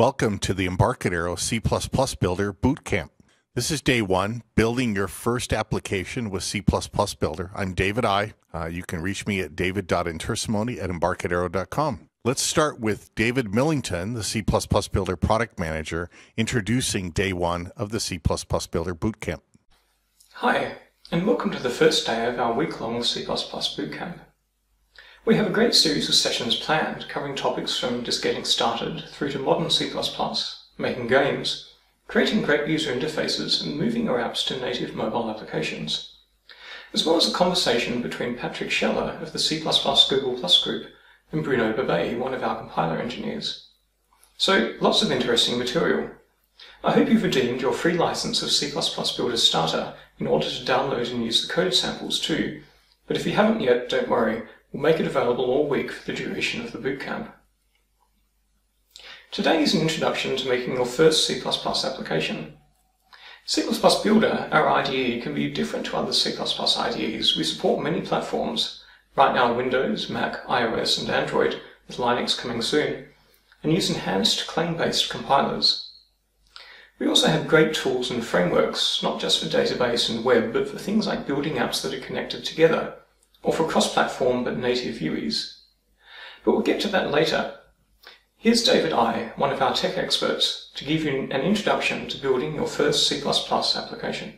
Welcome to the Embarcadero C++ Builder Bootcamp. This is day one, building your first application with C++ Builder. I'm David I. Uh, you can reach me at david.intersimone at embarcadero.com. Let's start with David Millington, the C++ Builder product manager, introducing day one of the C++ Builder Bootcamp. Hi, and welcome to the first day of our week-long C++ Bootcamp. We have a great series of sessions planned covering topics from just getting started through to modern C++, making games, creating great user interfaces and moving our apps to native mobile applications, as well as a conversation between Patrick Scheller of the C++ Google Plus group and Bruneau Babet, one of our compiler engineers. So lots of interesting material. I hope you've redeemed your free license of C++ Builder Starter in order to download and use the code samples too, but if you haven't yet, don't worry, We'll make it available all week for the duration of the bootcamp. Today is an introduction to making your first C++ application. C++ Builder, our IDE, can be different to other C++ IDEs. We support many platforms, right now Windows, Mac, iOS and Android, with Linux coming soon, and use enhanced Clang-based compilers. We also have great tools and frameworks, not just for database and web, but for things like building apps that are connected together, or for cross-platform but native UIs. But we'll get to that later. Here's David I, one of our tech experts, to give you an introduction to building your first C++ application.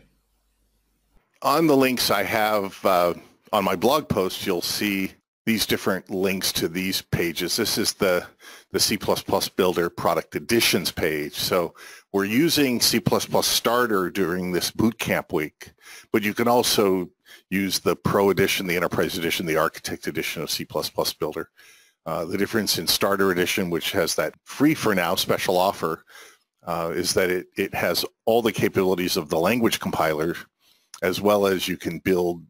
On the links I have uh, on my blog post, you'll see these different links to these pages. This is the, the C++ Builder Product Editions page. So we're using C++ Starter during this bootcamp week, but you can also use the Pro Edition, the Enterprise Edition, the Architect Edition of C++ Builder. Uh, the difference in Starter Edition, which has that free for now special offer, uh, is that it, it has all the capabilities of the language compiler, as well as you can build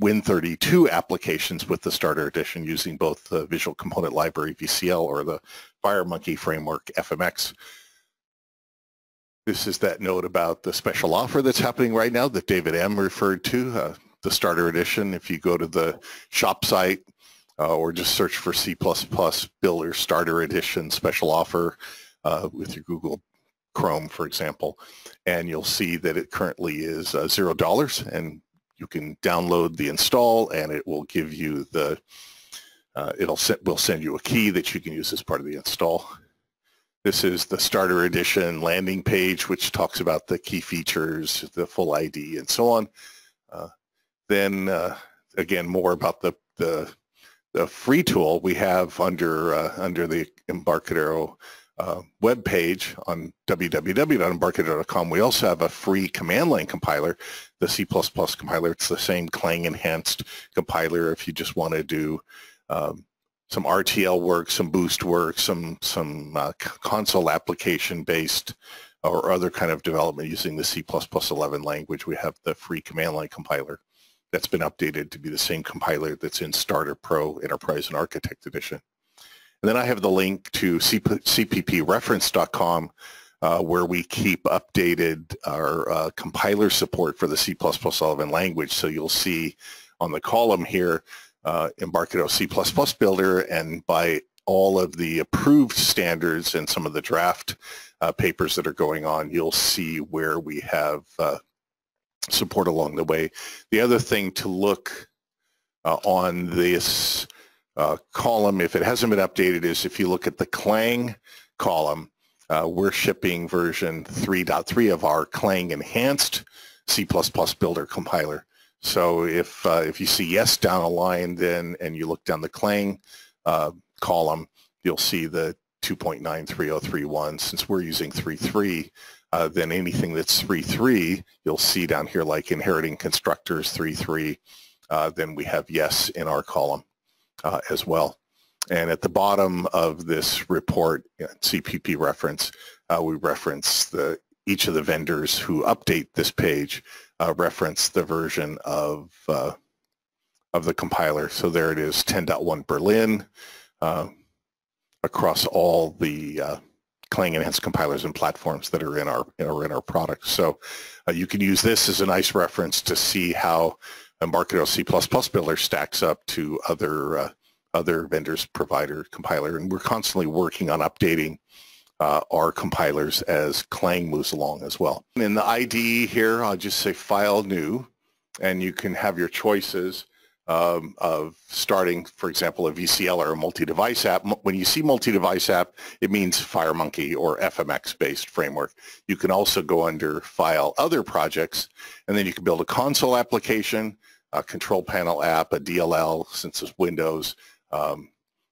Win32 applications with the Starter Edition using both the Visual Component Library VCL or the FireMonkey framework FMX. This is that note about the special offer that's happening right now that David M. referred to. Uh, the starter edition. If you go to the shop site uh, or just search for C++ Builder Starter Edition special offer uh, with your Google Chrome, for example, and you'll see that it currently is uh, zero dollars, and you can download the install, and it will give you the uh, it'll will send you a key that you can use as part of the install. This is the starter edition landing page, which talks about the key features, the full ID, and so on. Uh, then uh, again, more about the, the, the free tool we have under uh, under the Embarcadero uh, web page on www.embarcadero.com. We also have a free command line compiler, the C++ compiler. It's the same Clang enhanced compiler if you just want to do um, some RTL work, some boost work, some some uh, console application based or other kind of development using the C++ 11 language. We have the free command line compiler that's been updated to be the same compiler that's in Starter Pro Enterprise and Architect Edition. And then I have the link to cppreference.com uh, where we keep updated our uh, compiler support for the C++ 11 language. So you'll see on the column here, uh, Embarcadero C++ Builder, and by all of the approved standards and some of the draft uh, papers that are going on, you'll see where we have uh, support along the way. The other thing to look uh, on this uh, column, if it hasn't been updated, is if you look at the Clang column, uh, we're shipping version 3.3 of our Clang enhanced C++ builder compiler. So if uh, if you see yes down a line, then and you look down the Clang uh, column, you'll see the 2.93031. Since we're using 3.3, uh, then anything that's 3.3, you'll see down here like inheriting constructors 3.3, uh, then we have yes in our column uh, as well. And at the bottom of this report, CPP reference, uh, we reference the each of the vendors who update this page uh, reference the version of uh, of the compiler. So there it is, 10.1 Berlin across all the Clang enhanced compilers and platforms that are in our are in our products. So uh, you can use this as a nice reference to see how Embarcadero C++ Builder stacks up to other uh, other vendors, provider, compiler, and we're constantly working on updating uh, our compilers as Clang moves along as well. In the IDE here, I'll just say File New, and you can have your choices um, of starting, for example, a VCL or a multi-device app. When you see multi-device app, it means FireMonkey or FMX-based framework. You can also go under File Other Projects, and then you can build a console application, a control panel app, a DLL, since it's Windows. Um,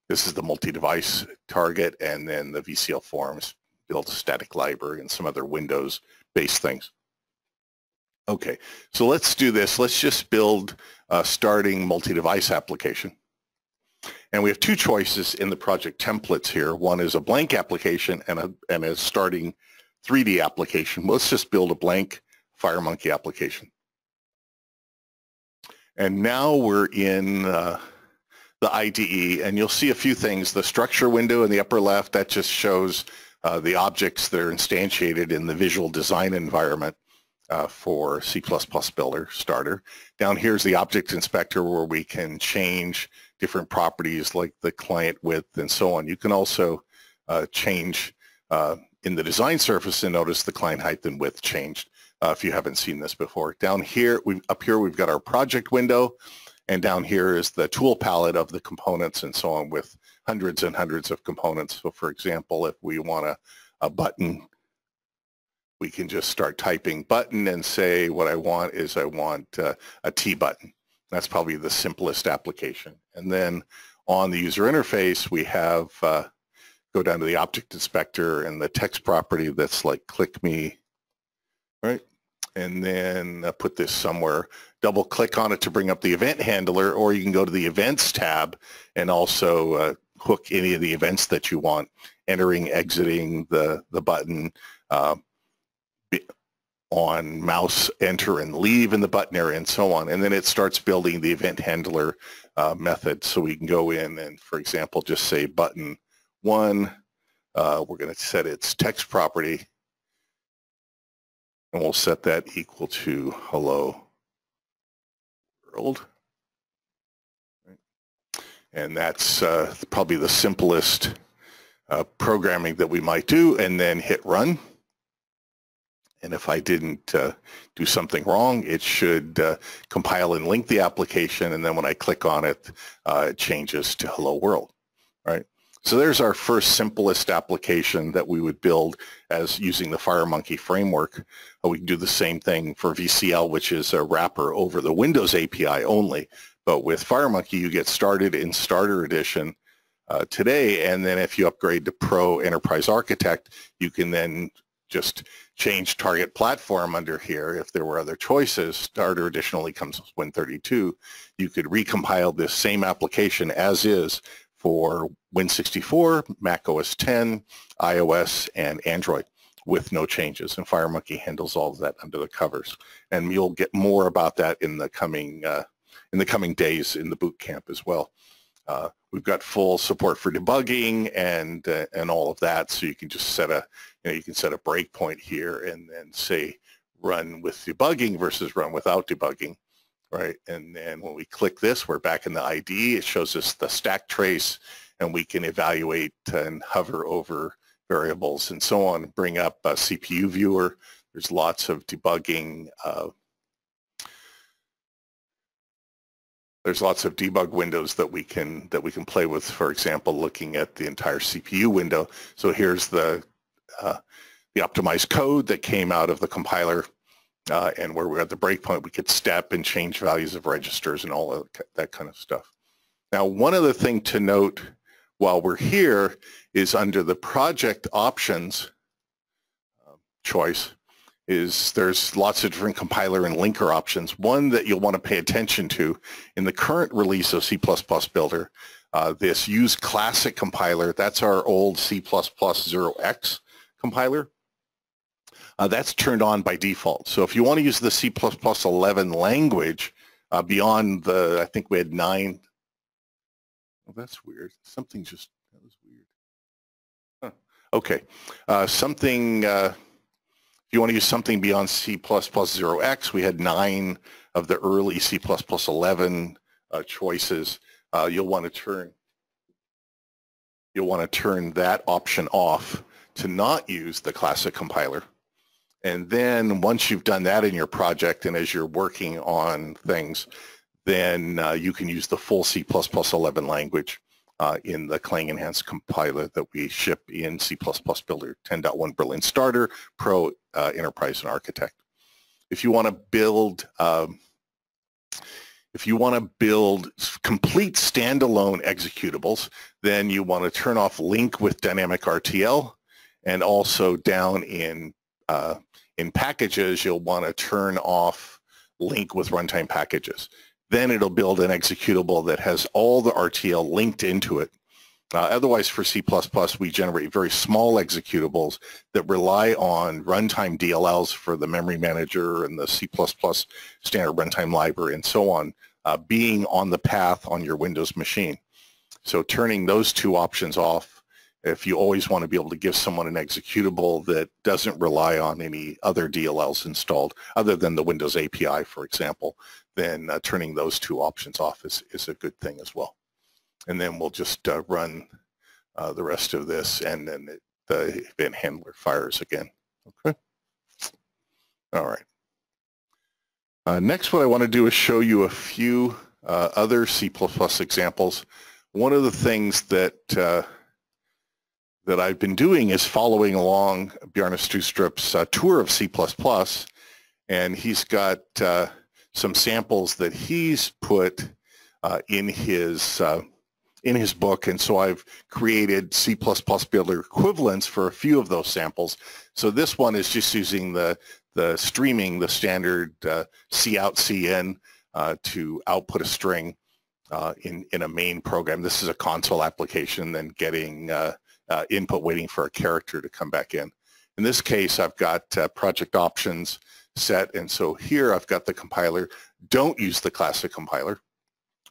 this is the multi-device target, and then the VCL forms, build a static library, and some other Windows-based things. Okay, so let's do this. Let's just build a starting multi-device application. And we have two choices in the project templates here. One is a blank application and a, and a starting 3D application. Let's just build a blank FireMonkey application. And now we're in uh, the IDE, and you'll see a few things. The structure window in the upper left, that just shows uh, the objects that are instantiated in the visual design environment uh, for C++ Builder Starter. Down here is the object inspector where we can change different properties like the client width and so on. You can also uh, change uh, in the design surface and notice the client height and width changed uh, if you haven't seen this before. Down here, we up here we've got our project window and down here is the tool palette of the components and so on with hundreds and hundreds of components. So for example, if we want a, a button we can just start typing button and say what I want is I want uh, a T button. That's probably the simplest application. And then on the user interface, we have uh, go down to the object inspector and the text property that's like click me, right? And then uh, put this somewhere. Double click on it to bring up the event handler, or you can go to the events tab and also uh, hook any of the events that you want, entering, exiting the, the button, uh, on mouse enter and leave in the button area and so on. And then it starts building the event handler uh, method. So we can go in and, for example, just say button one. Uh, we're going to set its text property. And we'll set that equal to hello world. And that's uh, probably the simplest uh, programming that we might do. And then hit run. And if I didn't uh, do something wrong, it should uh, compile and link the application. And then when I click on it, uh, it changes to hello world, right? So there's our first simplest application that we would build as using the FireMonkey framework. Uh, we can do the same thing for VCL, which is a wrapper over the Windows API only. But with FireMonkey, you get started in Starter Edition uh, today. And then if you upgrade to Pro Enterprise Architect, you can then just change target platform under here if there were other choices. Starter additionally comes with Win32. You could recompile this same application as is for Win64, Mac OS 10, iOS, and Android with no changes. And FireMonkey handles all of that under the covers. And you'll get more about that in the coming uh, in the coming days in the boot camp as well. Uh, we've got full support for debugging and uh, and all of that, so you can just set a you, know, you can set a breakpoint here and then say run with debugging versus run without debugging, right? And then when we click this, we're back in the ID. It shows us the stack trace, and we can evaluate and hover over variables and so on. Bring up a CPU viewer. There's lots of debugging. Uh, there's lots of debug windows that we can that we can play with. For example, looking at the entire CPU window. So here's the uh, the optimized code that came out of the compiler, uh, and where we're at the breakpoint, we could step and change values of registers and all of that kind of stuff. Now, one other thing to note while we're here is under the project options uh, choice is there's lots of different compiler and linker options. One that you'll want to pay attention to in the current release of C++ Builder, uh, this use classic compiler, that's our old C++ 0x compiler. Uh, that's turned on by default. So if you want to use the C++11 language uh, beyond the, I think we had nine. Oh, that's weird. Something just, that was weird. Huh. Okay. Uh, something, uh, if you want to use something beyond C++ 0x, we had nine of the early C++11 uh, choices. Uh, you'll want to turn you'll want to turn that option off to not use the classic compiler. And then once you've done that in your project and as you're working on things, then uh, you can use the full C++11 language uh, in the Clang Enhanced compiler that we ship in C++ Builder 10.1 Berlin Starter, Pro, uh, Enterprise, and Architect. If you want to build um, if you want to build complete standalone executables, then you want to turn off link with dynamic RTL and also down in uh, in packages, you'll want to turn off link with runtime packages. Then it'll build an executable that has all the RTL linked into it. Uh, otherwise, for C++, we generate very small executables that rely on runtime DLLs for the memory manager and the C++ standard runtime library and so on, uh, being on the path on your Windows machine. So turning those two options off if you always want to be able to give someone an executable that doesn't rely on any other DLLs installed other than the Windows API, for example, then uh, turning those two options off is, is a good thing as well. And then we'll just uh, run uh, the rest of this and then it, the event handler fires again. Okay. All right. Uh, next, what I want to do is show you a few uh, other C++ examples. One of the things that uh, that I've been doing is following along Bjarne Stroustrup's uh, tour of C++, and he's got uh, some samples that he's put uh, in his uh, in his book, and so I've created C++ builder equivalents for a few of those samples. So this one is just using the the streaming, the standard uh, C out, C in uh, to output a string in in a main program. This is a console application, then getting uh, input waiting for a character to come back in. In this case, I've got uh, project options set, and so here I've got the compiler. Don't use the classic compiler,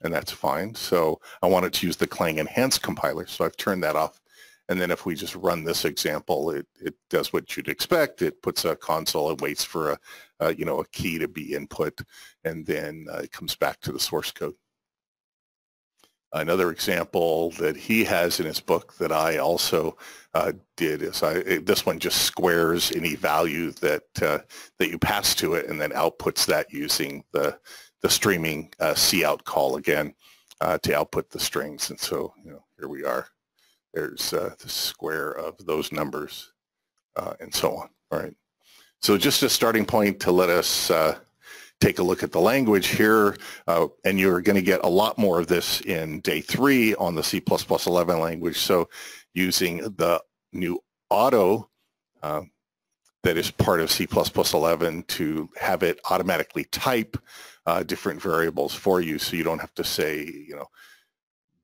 and that's fine. So I want it to use the Clang Enhanced compiler, so I've turned that off. And then if we just run this example, it, it does what you'd expect. It puts a console and waits for a, you know, a key to be input, and then uh, it comes back to the source code. Another example that he has in his book that I also uh, did is I, this one just squares any value that uh, that you pass to it and then outputs that using the the streaming uh, cout call again uh, to output the strings. And so you know here we are. There's uh, the square of those numbers uh, and so on. All right. So just a starting point to let us take a look at the language here, uh, and you're going to get a lot more of this in day three on the C++11 language. So using the new auto uh, that is part of C++11 to have it automatically type uh, different variables for you so you don't have to say, you know,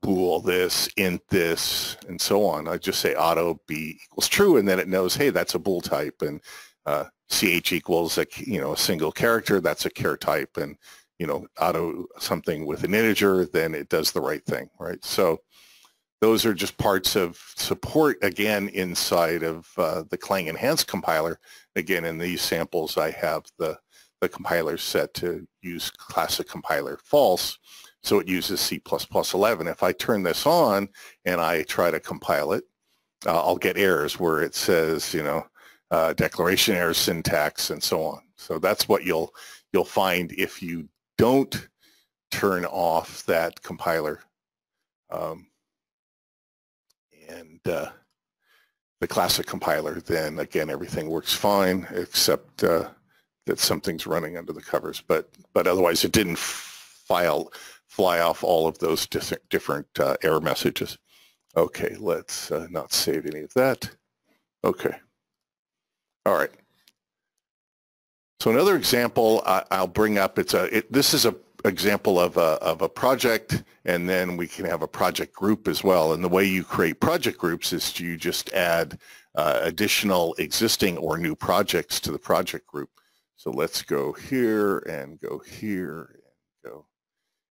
bool this, int this, and so on. I just say auto b equals true, and then it knows, hey, that's a bool type, and uh, ch equals a you know a single character that's a char type and you know auto something with an integer then it does the right thing right? So those are just parts of support again inside of uh, the Clang enhanced compiler. Again in these samples I have the the compiler set to use classic compiler false so it uses C++11 if I turn this on and I try to compile it uh, I'll get errors where it says you know uh, declaration error syntax, and so on. So that's what you'll you'll find if you don't turn off that compiler. Um, and uh, the classic compiler, then again, everything works fine except uh, that something's running under the covers. But but otherwise, it didn't file fly off all of those different different uh, error messages. Okay, let's uh, not save any of that. Okay. All right. So another example I, will bring up, it's a, it, this is a example of a, of a project and then we can have a project group as well. And the way you create project groups is you just add uh, additional existing or new projects to the project group. So let's go here and go here and go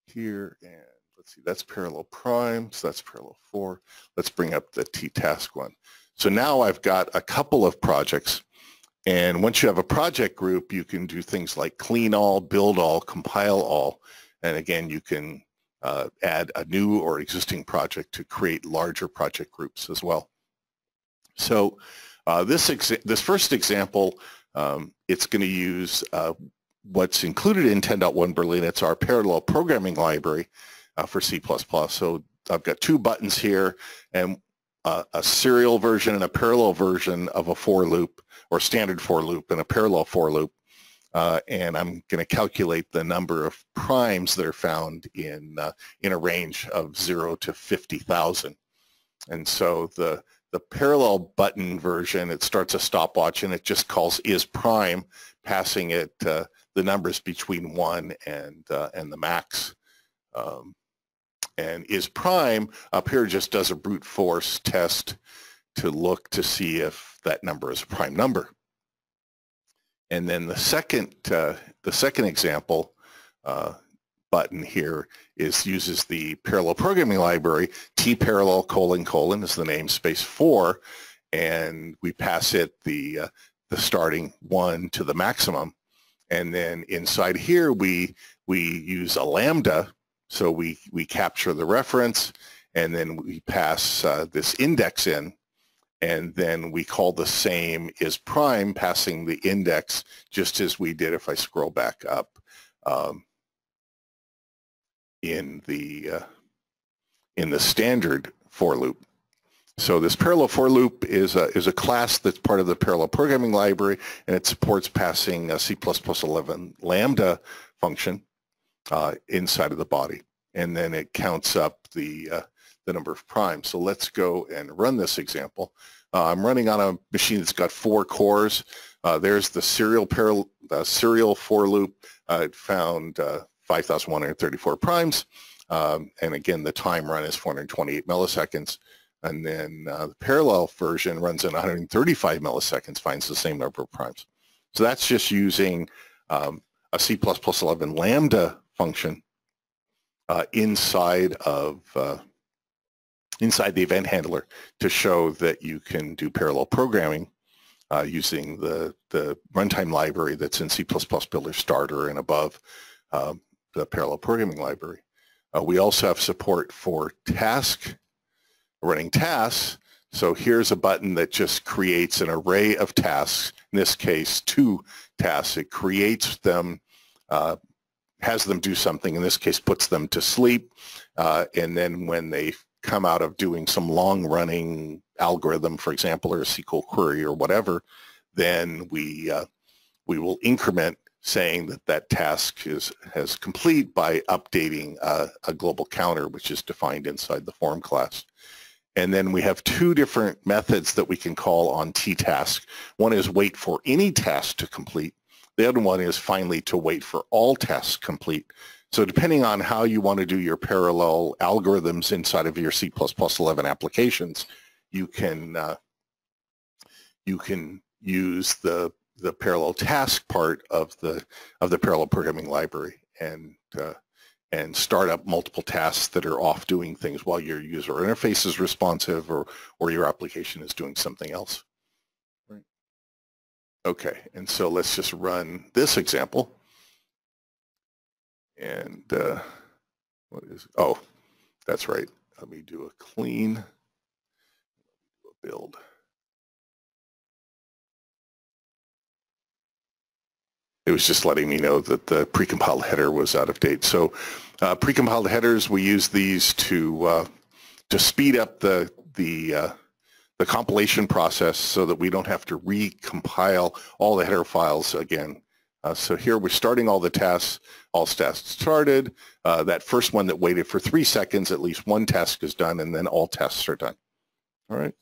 here and let's see, that's parallel prime, so that's parallel four. Let's bring up the t-task one. So now I've got a couple of projects and once you have a project group, you can do things like clean all, build all, compile all. And again, you can uh, add a new or existing project to create larger project groups as well. So Uh, this, this first example, um, it's going to use uh, what's included in 10.1 Berlin. It's our parallel programming library uh, for C++. So I've got two buttons here and uh, a serial version and a parallel version of a for loop or standard for loop and a parallel for loop. Uh, and I'm going to calculate the number of primes that are found in uh, in a range of 0 to 50,000. And so the the parallel button version, it starts a stopwatch and it just calls is prime, passing it uh, the numbers between 1 and, uh, and the max. Um, and is prime up here just does a brute force test to look to see if that number is a prime number. And then the second, uh, the second example uh, button here is uses the parallel programming library. T parallel colon colon is the namespace for, and we pass it the uh, the starting one to the maximum. And then inside here, we we use a lambda so we, we capture the reference and then we pass uh, this index in and then we call the same is prime passing the index just as we did if I scroll back up um, in the uh, in the standard for loop. So this parallel for loop is a, is a class that's part of the parallel programming library and it supports passing a C++11 lambda function uh, inside of the body. And then it counts up the, uh, the number of primes. So let's go and run this example. Uh, I'm running on a machine that's got four cores. Uh, there's the serial serial for loop. it found uh, 5,134 primes. Um, and again, the time run is 428 milliseconds. And then uh, the parallel version runs in 135 milliseconds, finds the same number of primes. So that's just using um, a C++11 lambda function uh, inside of uh, inside the event handler to show that you can do parallel programming uh, using the the runtime library that's in C++ Builder Starter and above um, the parallel programming library. Uh, we also have support for task running tasks. So here's a button that just creates an array of tasks. In this case, two tasks. It creates them uh, has them do something, in this case puts them to sleep, uh, and then when they come out of doing some long-running algorithm, for example, or a SQL query or whatever, then we uh, we will increment saying that that task is has complete by updating uh, a global counter, which is defined inside the form class. And then we have two different methods that we can call on t-task. One is wait for any task to complete, the other one is finally to wait for all tests complete. So depending on how you want to do your parallel algorithms inside of your C++11 applications, you can uh, you can use the the parallel task part of the of the parallel programming library and uh, and start up multiple tasks that are off doing things while your user interface is responsive or or your application is doing something else. Okay, and so let's just run this example. And uh, what is, oh, that's right. Let me do a clean build. It was just letting me know that the precompiled header was out of date. So uh, precompiled headers, we use these to uh, to speed up the the uh, the compilation process so that we don't have to recompile all the header files again. Uh, so here we're starting all the tests, all tests started. Uh, that first one that waited for three seconds, at least one task is done, and then all tests are done. All right.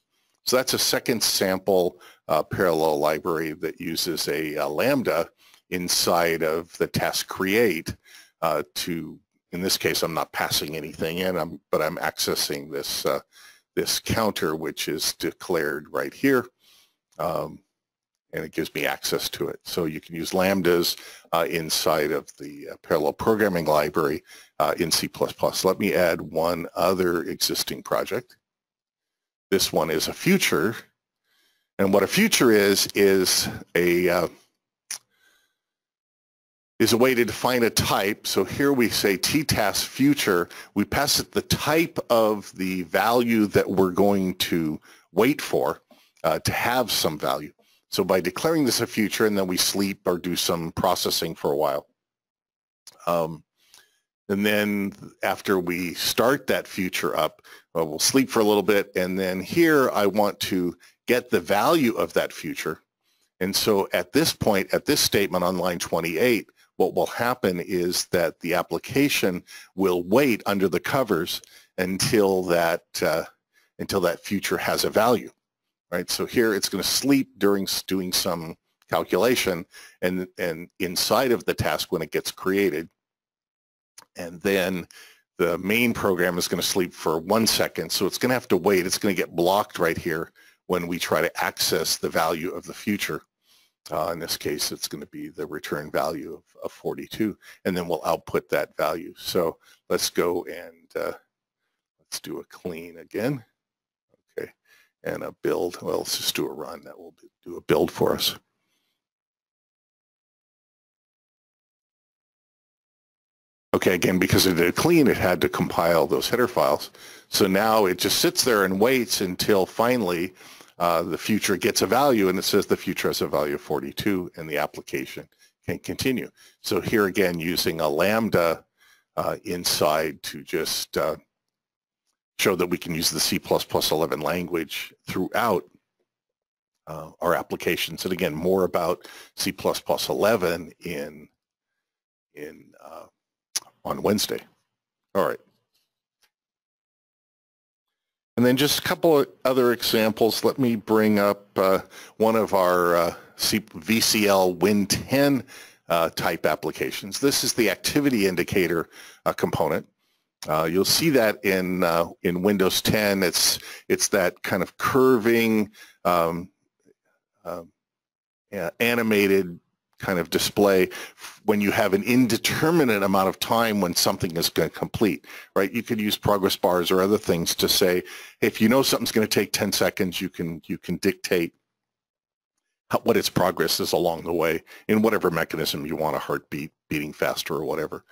So that's a second sample uh, parallel library that uses a, a, Lambda inside of the task create uh, to, in this case, I'm not passing anything in, I'm, but I'm accessing this uh, this counter, which is declared right here. Um, and it gives me access to it. So you can use lambdas uh, inside of the uh, parallel programming library uh, in C++. Let me add one other existing project. This one is a future. And what a future is, is a uh, is a way to define a type. So here we say t-task future. We pass it the type of the value that we're going to wait for. uh, to have some value. So by declaring this a future and then we sleep or do some processing for a while. Um, and then after we start that future up, well, we'll sleep for a little bit. And then here I want to get the value of that future. And so at this point, at this statement on line 28, what will happen is that the application will wait under the covers until that uh, until that future has a value, right? So here it's going to sleep during doing some calculation and, and inside of the task when it gets created. And then the main program is going to sleep for one second. So it's going to have to wait. It's going to get blocked right here when we try to access the value of the future. Uh, in this case, it's going to be the return value of, of, 42, and then we'll output that value. So let's go and uh, let's do a clean again. Okay, and a build. Well, let's just do a run. That will do a build for us. Okay, again, because it did clean, it had to compile those header files. So now it just sits there and waits until finally uh, the future gets a value and it says the future has a value of 42 and the application can continue. So here again, using a Lambda uh, inside to just uh, show that we can use the C++ 11 language throughout uh, our applications. And again, more about C++ 11 in, in uh, on Wednesday. All right. And then just a couple of other examples. Let me bring up uh, one of our uh, VCL Win10 uh, type applications. This is the activity indicator uh, component. Uh, you'll see that in uh, in Windows 10. It's it's that kind of curving, um, animated kind of display when you have an indeterminate amount of time when something is going to complete, right? You could use progress bars or other things to say, if you know something's going to take 10 seconds, you can you can dictate how, what its progress is along the way in whatever mechanism you want a heartbeat beating faster or whatever.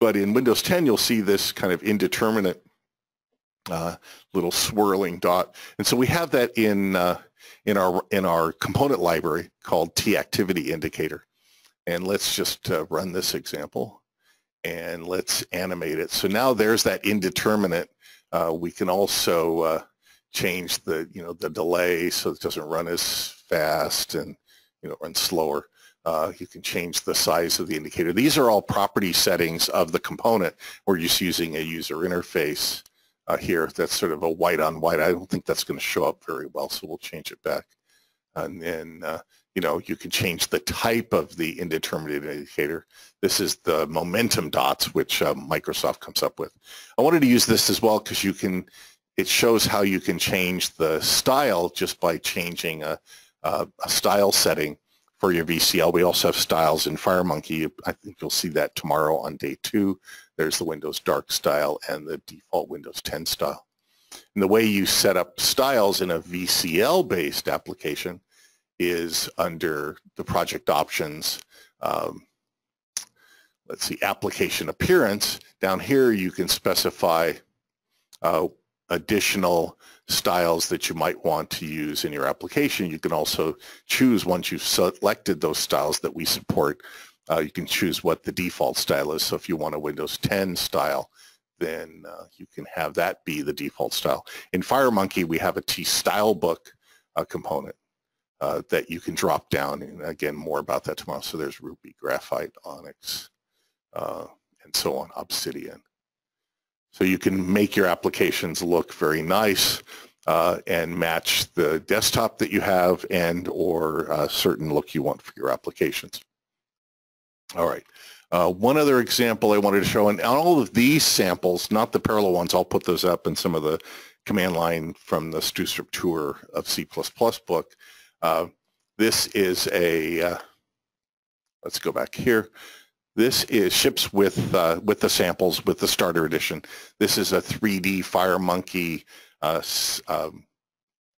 But in Windows 10, you'll see this kind of indeterminate uh, little swirling dot. And so we have that in uh, in our in our component library called T-activity indicator. And let's just uh, run this example and let's animate it. So now there's that indeterminate. Uh, we can also uh, change the you know the delay so it doesn't run as fast and you know run slower. Uh, you can change the size of the indicator. These are all property settings of the component. We're just using a user interface uh, here. That's sort of a white on white. I don't think that's going to show up very well, so we'll change it back. And then, uh, you know, you can change the type of the indeterminate indicator. This is the momentum dots, which uh, Microsoft comes up with. I wanted to use this as well because you can, it shows how you can change the style just by changing a, a, a style setting for your VCL. We also have styles in FireMonkey. I think you'll see that tomorrow on day two. There's the Windows Dark style and the default Windows 10 style. And the way you set up styles in a VCL-based application is under the project options. Um, let's see, application appearance. Down here, you can specify uh, additional styles that you might want to use in your application. You can also choose once you've selected those styles that we support uh, you can choose what the default style is. So if you want a Windows 10 style, then uh, you can have that be the default style. In FireMonkey, we have a T-Stylebook uh, component uh, that you can drop down. And again, more about that tomorrow. So there's Ruby, Graphite, Onyx, uh, and so on, Obsidian. So you can make your applications look very nice uh, and match the desktop that you have and or a certain look you want for your applications. All right. Uh, one other example I wanted to show, and all of these samples, not the parallel ones, I'll put those up in some of the command line from the Stroustrup tour of C++ book. Uh, this is a, uh, let's go back here. This is ships with uh, with the samples with the starter edition. This is a 3D FireMonkey uh, um,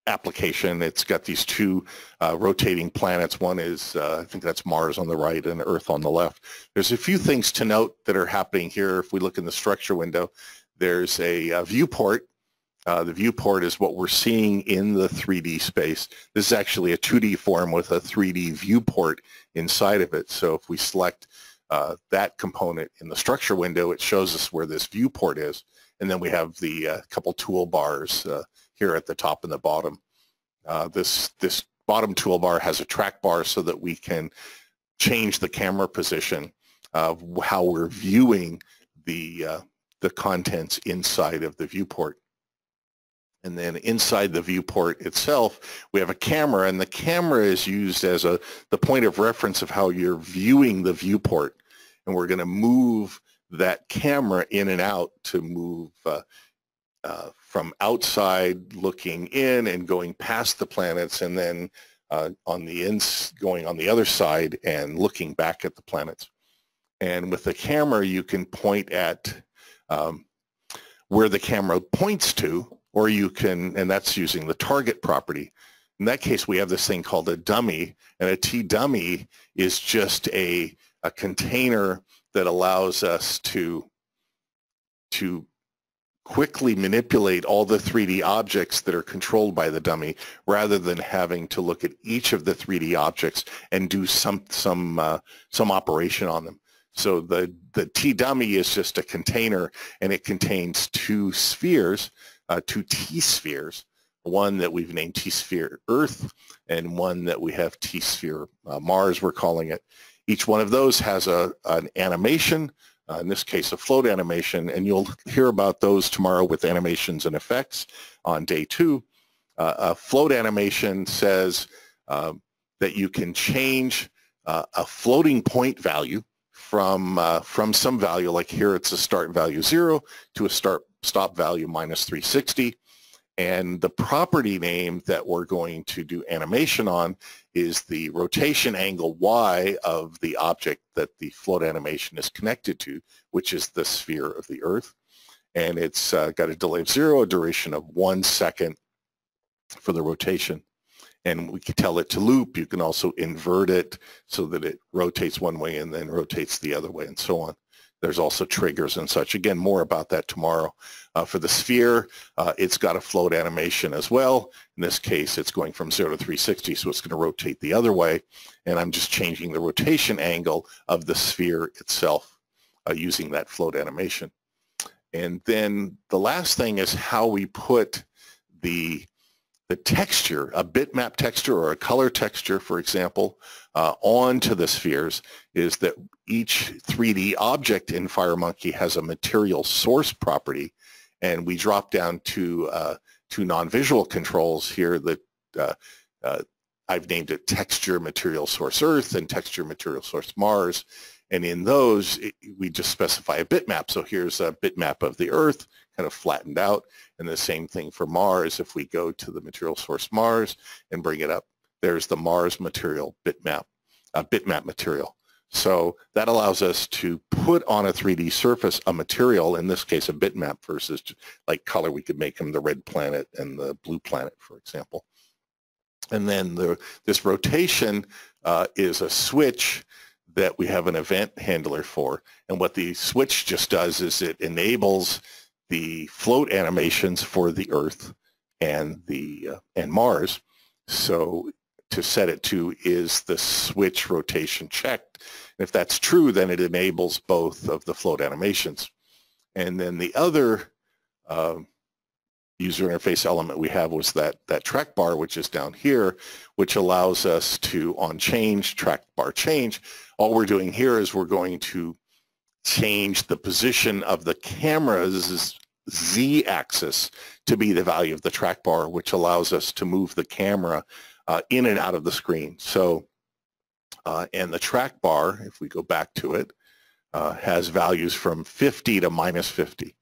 application. It's got these two uh, rotating planets. One is, uh, I think that's Mars on the right and Earth on the left. There's a few things to note that are happening here. If we look in the structure window, there's a, a viewport Uh, the viewport is what we're seeing in the 3D space. This is actually a 2D form with a 3D viewport inside of it. So if we select uh, that component in the structure window, it shows us where this viewport is. And then we have the uh, couple toolbars uh, here at the top and the bottom. Uh, this, this bottom toolbar has a track bar so that we can change the camera position of how we're viewing the, uh, the contents inside of the viewport. And then inside the viewport itself, we have a camera, and the camera is used as a the point of reference of how you're viewing the viewport. And we're going to move that camera in and out to move uh, uh, from outside looking in and going past the planets, and then uh, on the ins going on the other side and looking back at the planets. And with the camera, you can point at um, where the camera points to or you can, and that's using the target property. In that case, we have this thing called a dummy, and a T-dummy is just a, a container that allows us to, to quickly manipulate all the 3D objects that are controlled by the dummy rather than having to look at each of the 3D objects and do some, some, uh, some operation on them. So the, the T-dummy is just a container and it contains two spheres uh, two T-spheres, one that we've named T-sphere Earth and one that we have T-sphere uh, Mars, we're calling it. Each one of those has a, an animation, uh, in this case a float animation, and you'll hear about those tomorrow with animations and effects on day two. Uh, a float animation says um, that you can change uh, a floating point value from uh, from some value, like here it's a start value zero to a start stop value minus 360. And the property name that we're going to do animation on is the rotation angle Y of the object that the float animation is connected to, which is the sphere of the Earth. And it's uh, got a delay of zero, a duration of one second for the rotation. And we can tell it to loop. You can also invert it so that it rotates one way and then rotates the other way and so on. There's also triggers and such. Again, more about that tomorrow. Uh, for the sphere, uh, it's got a float animation as well. In this case, it's going from 0 to 360, so it's going to rotate the other way. And I'm just changing the rotation angle of the sphere itself uh, using that float animation. And then the last thing is how we put the the texture, a bitmap texture or a color texture, for example, uh, onto the spheres is that each 3D object in FireMonkey has a material source property, and we drop down to uh, to non-visual controls here that uh, uh I've named it texture material source Earth and texture material source Mars, and in those it, we just specify a bitmap. So here's a bitmap of the Earth, kind of flattened out. And the same thing for Mars. If we go to the material source Mars and bring it up, there's the Mars material bitmap, uh, bitmap material. So that allows us to put on a 3D surface a material, in this case a bitmap versus like color, we could make them the red planet and the blue planet, for example. And then the, this rotation uh, is a switch that we have an event handler for. And what the switch just does is it enables the float animations for the Earth and the uh, and Mars. So to set it to is the switch rotation checked. And if that's true, then it enables both of the float animations. And then the other uh, user interface element we have was that, that track bar, which is down here, which allows us to, on change, track bar change, all we're doing here is we're going to change the position of the camera's z-axis to be the value of the track bar, which allows us to move the camera uh, in and out of the screen. So, uh, and the track bar, if we go back to it, uh, has values from 50 to minus 50.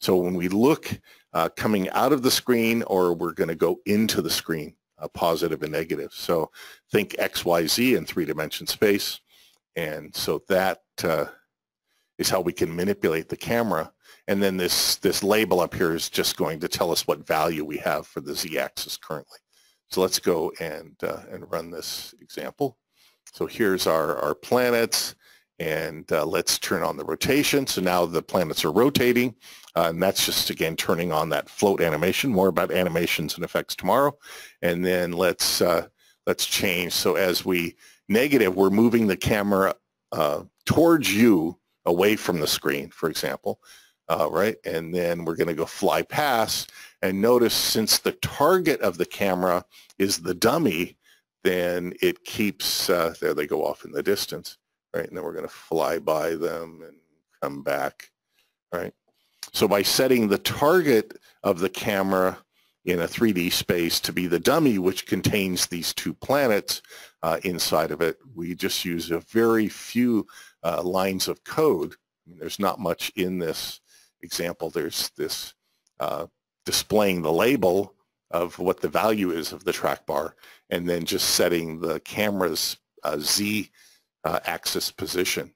So when we look uh, coming out of the screen or we're going to go into the screen, positive and negative. So think X, Y, Z in three-dimension space. And so that uh, is how we can manipulate the camera. And then this, this label up here is just going to tell us what value we have for the z-axis currently. So let's go and, uh, and run this example. So here's our, our planets, And uh, let's turn on the rotation. So now the planets are rotating. Uh, and that's just, again, turning on that float animation. More about animations and effects tomorrow. And then let's, uh, let's change. So as we negative, we're moving the camera uh, towards you away from the screen, for example. Uh, right? And then we're going to go fly past. And notice since the target of the camera is the dummy, then it keeps, uh, there they go off in the distance, right? And then we're going to fly by them and come back, right? So by setting the target of the camera in a 3D space to be the dummy, which contains these two planets uh, inside of it, we just use a very few uh, lines of code. I mean, there's not much in this example. There's this uh, displaying the label of what the value is of the track bar and then just setting the camera's uh, Z uh, axis position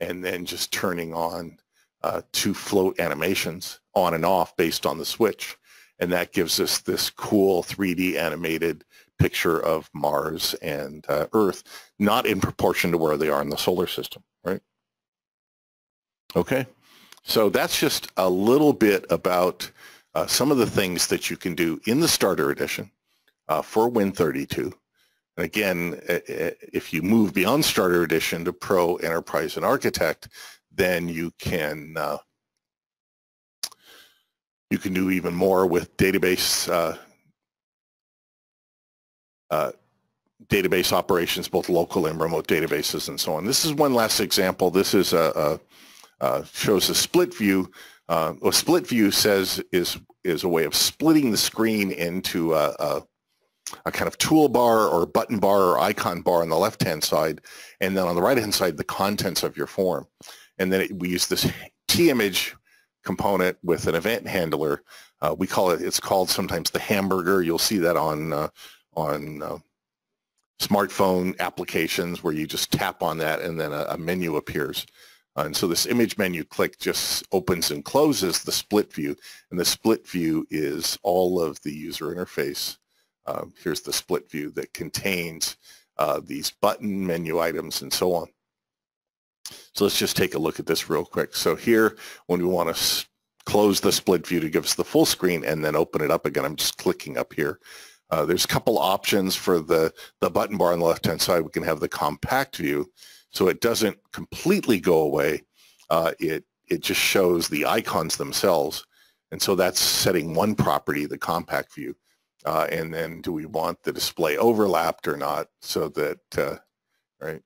and then just turning on uh, two float animations on and off based on the switch. And that gives us this cool 3D animated picture of Mars and uh, Earth, not in proportion to where they are in the solar system, right? Okay, so that's just a little bit about uh, some of the things that you can do in the starter edition uh, for Win32. And again, if you move beyond starter edition to Pro, Enterprise, and Architect, then you can uh, you can do even more with database uh, database operations, both local and remote databases, and so on. This is one last example. This is a, a, a shows a split view uh, what split view says is is a way of splitting the screen into a, a, a kind of toolbar or button bar or icon bar on the left-hand side, and then on the right-hand side, the contents of your form. And then it, we use this T-image component with an event handler. Uh, we call it, it's called sometimes the hamburger. You'll see that on, uh, on uh, smartphone applications where you just tap on that and then a, a menu appears. Uh, and so this image menu click just opens and closes the split view. And the split view is all of the user interface. Um, here's the split view that contains uh, these button menu items and so on. So let's just take a look at this real quick. So here, when we want to close the split view to give us the full screen and then open it up again, I'm just clicking up here. Uh, there's a couple options for the, the button bar on the left-hand side. We can have the compact view. So it doesn't completely go away. Uh, it, it just shows the icons themselves. And so that's setting one property, the compact view. Uh, and then do we want the display overlapped or not so that, uh, right,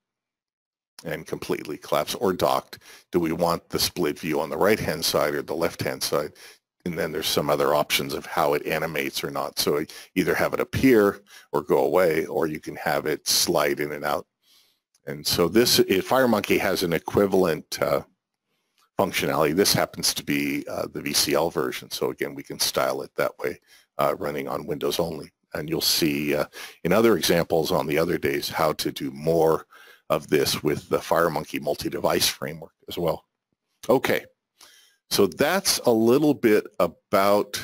and completely collapsed or docked? Do we want the split view on the right-hand side or the left-hand side? And then there's some other options of how it animates or not. So either have it appear or go away, or you can have it slide in and out and so this, FireMonkey has an equivalent uh, functionality. This happens to be uh, the VCL version. So again, we can style it that way, uh, running on Windows only. And you'll see uh, in other examples on the other days how to do more of this with the FireMonkey multi-device framework as well. Okay, so that's a little bit about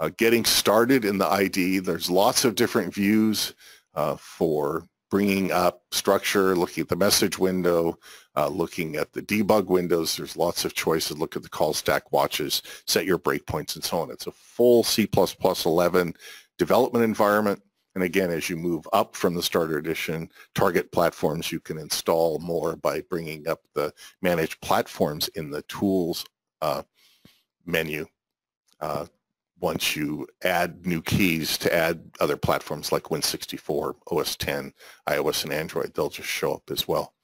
uh, getting started in the ID. There's lots of different views uh, for bringing up structure, looking at the message window, uh, looking at the debug windows. There's lots of choices. Look at the call stack watches, set your breakpoints, and so on. It's a full C++ 11 development environment. And again, as you move up from the starter edition, target platforms, you can install more by bringing up the managed platforms in the tools uh, menu uh, once you add new keys to add other platforms like Win64, OS 10, iOS, and Android, they'll just show up as well.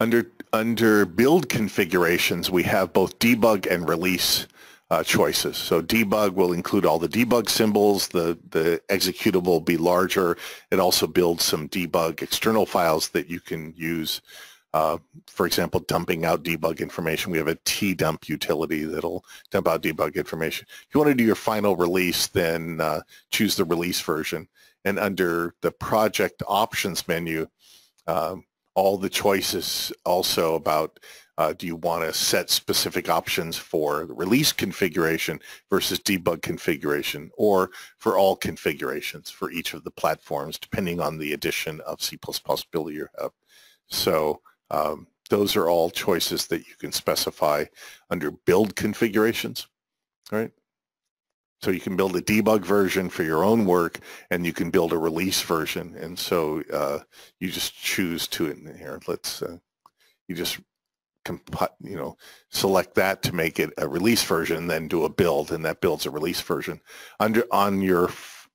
Under, under build configurations, we have both debug and release uh, choices. So debug will include all the debug symbols. The, the executable will be larger. It also builds some debug external files that you can use uh, for example, dumping out debug information. We have a tdump utility that'll dump out debug information. If you want to do your final release, then uh, choose the release version. And under the project options menu, um, all the choices also about uh, do you want to set specific options for release configuration versus debug configuration or for all configurations for each of the platforms depending on the edition of C++ builder you have. So Um, those are all choices that you can specify under build configurations, right? So you can build a debug version for your own work and you can build a release version. And so uh, you just choose to in here. Let's, uh, you just, you know, select that to make it a release version, then do a build and that builds a release version. Under On your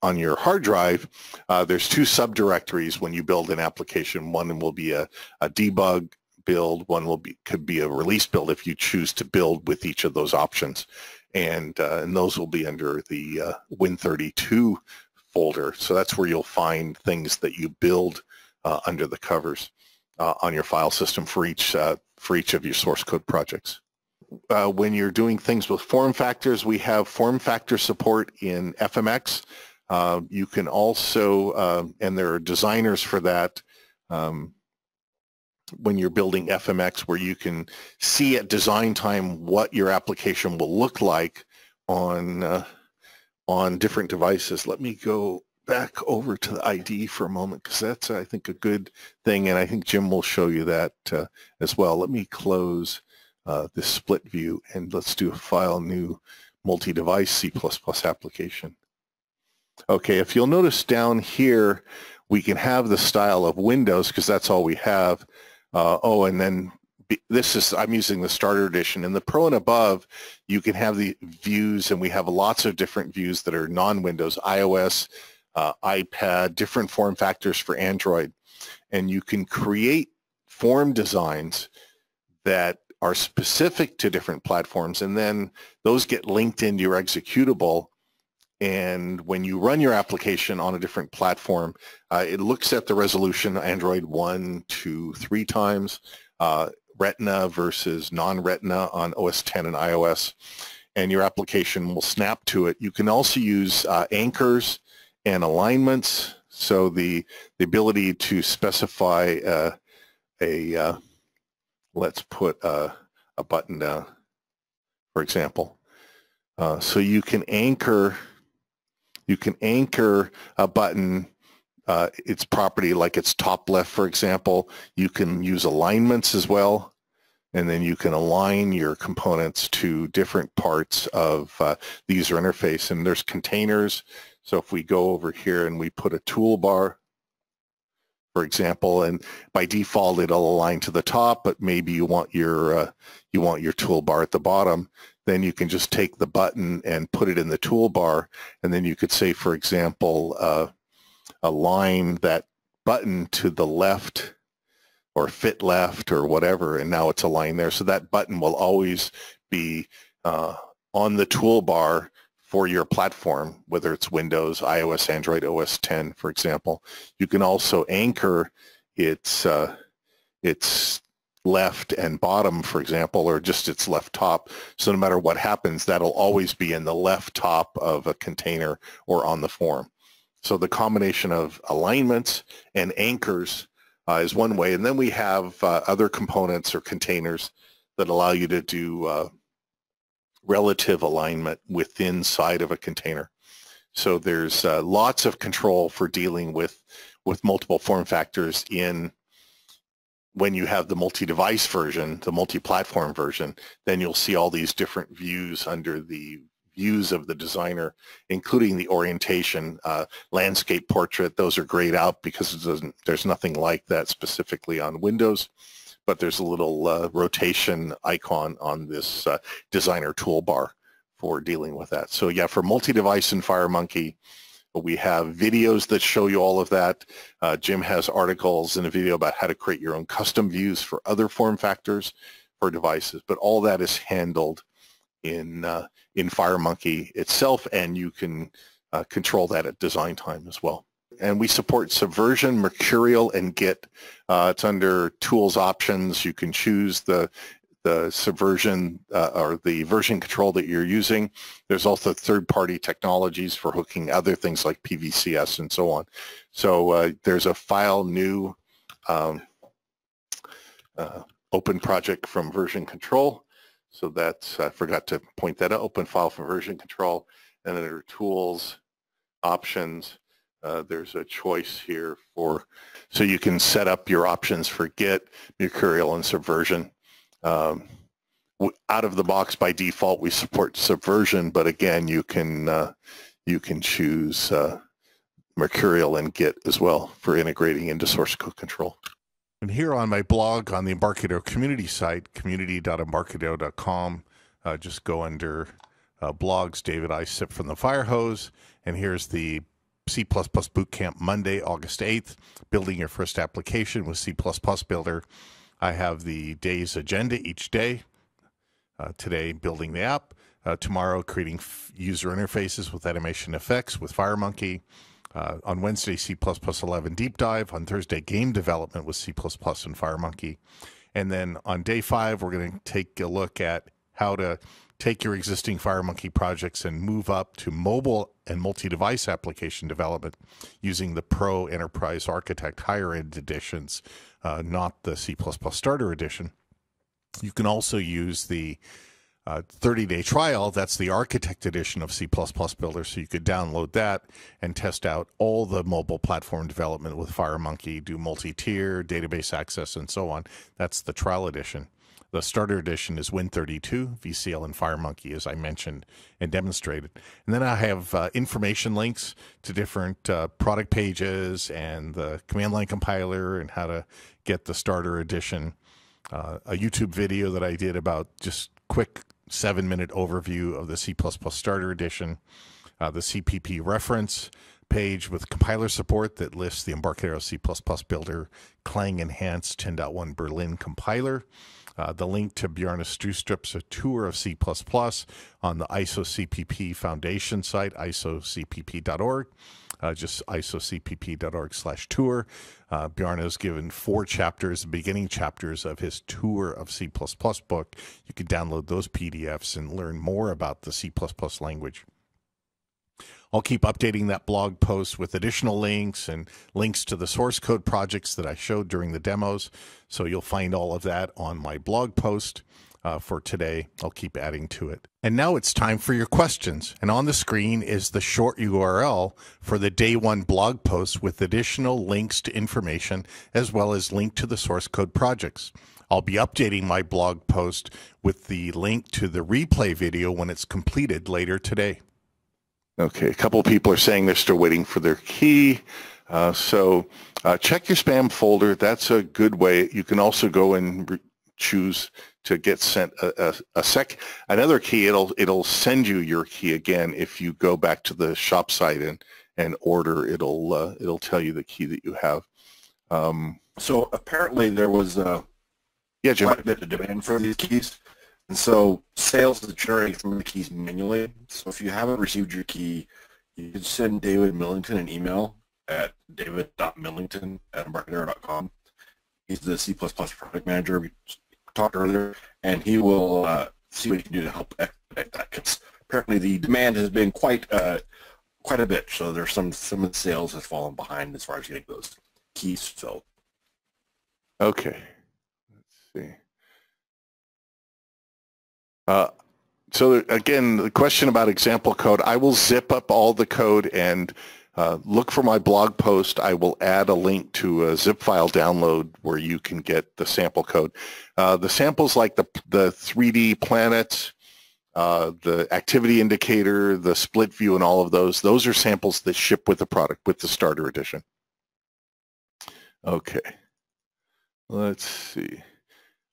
on your hard drive, uh, there's two subdirectories when you build an application. One will be a, a debug build, one will be could be a release build if you choose to build with each of those options. And, uh, and those will be under the uh, Win32 folder. So that's where you'll find things that you build uh, under the covers uh, on your file system for each, uh, for each of your source code projects. When you're doing things with form factors, we have form factor support in FMX. You can also, um, and there are designers for that, um, when you're building FMX where you can see at design time what your application will look like on uh, on different devices. Let me go back over to the ID for a moment because that's I think a good thing and I think Jim will show you that uh, as well. Let me close uh, this split view and let's do a file new multi-device C++ application. Okay, if you'll notice down here, we can have the style of Windows because that's all we have. Uh, oh, and then this is, I'm using the starter edition. In the Pro and above, you can have the views, and we have lots of different views that are non-Windows, iOS, uh, iPad, different form factors for Android. And you can create form designs that are specific to different platforms, and then those get linked into your executable and when you run your application on a different platform, uh, it looks at the resolution, Android one, two, three times, uh, Retina versus non-Retina on OS 10 and iOS, and your application will snap to it. You can also use uh, anchors and alignments, so the, the ability to specify uh, a, uh, let's put a, a button down, for example. Uh, so you can anchor you can anchor a button uh, its property like its top left, for example. You can use alignments as well. And then you can align your components to different parts of uh, the user interface. And there's containers. So if we go over here and we put a toolbar, for example, and by default it'll align to the top, but maybe you want your uh, you want your toolbar at the bottom then you can just take the button and put it in the toolbar. And then you could say, for example, uh, align that button to the left or fit left or whatever, and now it's aligned there. So that button will always be uh, on the toolbar for your platform, whether it's Windows, iOS, Android, OS 10, for example. You can also anchor its, uh, its left and bottom, for example, or just its left top. So no matter what happens, that'll always be in the left top of a container or on the form. So the combination of alignments and anchors uh, is one way. And then we have uh, other components or containers that allow you to do uh, relative alignment within side of a container. So there's uh, lots of control for dealing with, with multiple form factors in when you have the multi-device version, the multi-platform version, then you'll see all these different views under the views of the designer, including the orientation, uh, landscape portrait. Those are grayed out because there's nothing like that specifically on Windows, but there's a little uh, rotation icon on this uh, designer toolbar for dealing with that. So yeah, for multi-device and FireMonkey, we have videos that show you all of that. Uh, Jim has articles and a video about how to create your own custom views for other form factors for devices, but all that is handled in uh, in FireMonkey itself, and you can uh, control that at design time as well. And we support Subversion, Mercurial, and Git. Uh, it's under Tools Options. You can choose the the subversion uh, or the version control that you're using. There's also third-party technologies for hooking other things like PVCS and so on. So uh, there's a file new um, uh, open project from version control. So that's, I forgot to point that out, open file from version control. And then there are tools, options, uh, there's a choice here for, so you can set up your options for Git, Mercurial, and Subversion. Um, out of the box by default, we support Subversion, but again, you can uh, you can choose uh, Mercurial and Git as well for integrating into source code control. And here on my blog on the Embarcadero community site, community.embarcadero.com, uh, just go under uh, blogs, David I sip from the fire hose, and here's the C++ Bootcamp Monday, August 8th, building your first application with C++ Builder. I have the day's agenda each day. Uh, today, building the app. Uh, tomorrow, creating user interfaces with animation effects with FireMonkey. Uh, on Wednesday, C++ 11 deep dive. On Thursday, game development with C++ and FireMonkey. And then on day five, we're going to take a look at how to take your existing FireMonkey projects and move up to mobile and multi-device application development using the Pro Enterprise Architect higher end editions, uh, not the C++ Starter edition. You can also use the 30-day uh, trial. That's the Architect edition of C++ Builder, so you could download that and test out all the mobile platform development with FireMonkey, do multi-tier, database access, and so on. That's the trial edition. The starter edition is Win32, VCL, and FireMonkey, as I mentioned and demonstrated. And then I have uh, information links to different uh, product pages and the command line compiler and how to get the starter edition. Uh, a YouTube video that I did about just quick seven minute overview of the C++ starter edition, uh, the CPP reference page with compiler support that lists the Embarcadero C++ builder Clang enhanced 10.1 Berlin compiler uh, the link to Bjarne Stroustrup's tour of C++ on the ISOCPP Foundation site, isocpp.org. Uh, just isocpp.org slash tour. Uh, Bjarne has given four chapters, beginning chapters of his tour of C++ book. You can download those PDFs and learn more about the C++ language. I'll keep updating that blog post with additional links and links to the source code projects that I showed during the demos. So you'll find all of that on my blog post. Uh, for today. I'll keep adding to it. And now it's time for your questions. And on the screen is the short URL for the day one blog post with additional links to information as well as link to the source code projects. I'll be updating my blog post with the link to the replay video when it's completed later today. Okay, a couple of people are saying they're still waiting for their key. Uh, so uh, check your spam folder. That's a good way. You can also go and choose to get sent a, a, a, sec another key. It'll it'll send you your key again if you go back to the shop site and and order. It'll uh, it'll tell you the key that you have. Um, so apparently there was uh, yeah, Jim. quite a bit of demand for these keys. And so sales is generated from the keys manually. So if you haven't received your key, you can send David Millington an email at david.millington at embarcadero.com. He's the C++ product manager we talked earlier, and he will uh, see what he can do to help expedite that. Because apparently the demand has been quite uh, quite a bit. So there's some some of the sales has fallen behind as far as getting those keys filled. Okay. Let's see. Uh, so again, the question about example code, I will zip up all the code and uh, look for my blog post. I will add a link to a zip file download where you can get the sample code. Uh, the samples like the, the 3D planets, uh, the activity indicator, the split view, and all of those, those are samples that ship with the product, with the starter edition. Okay, let's see.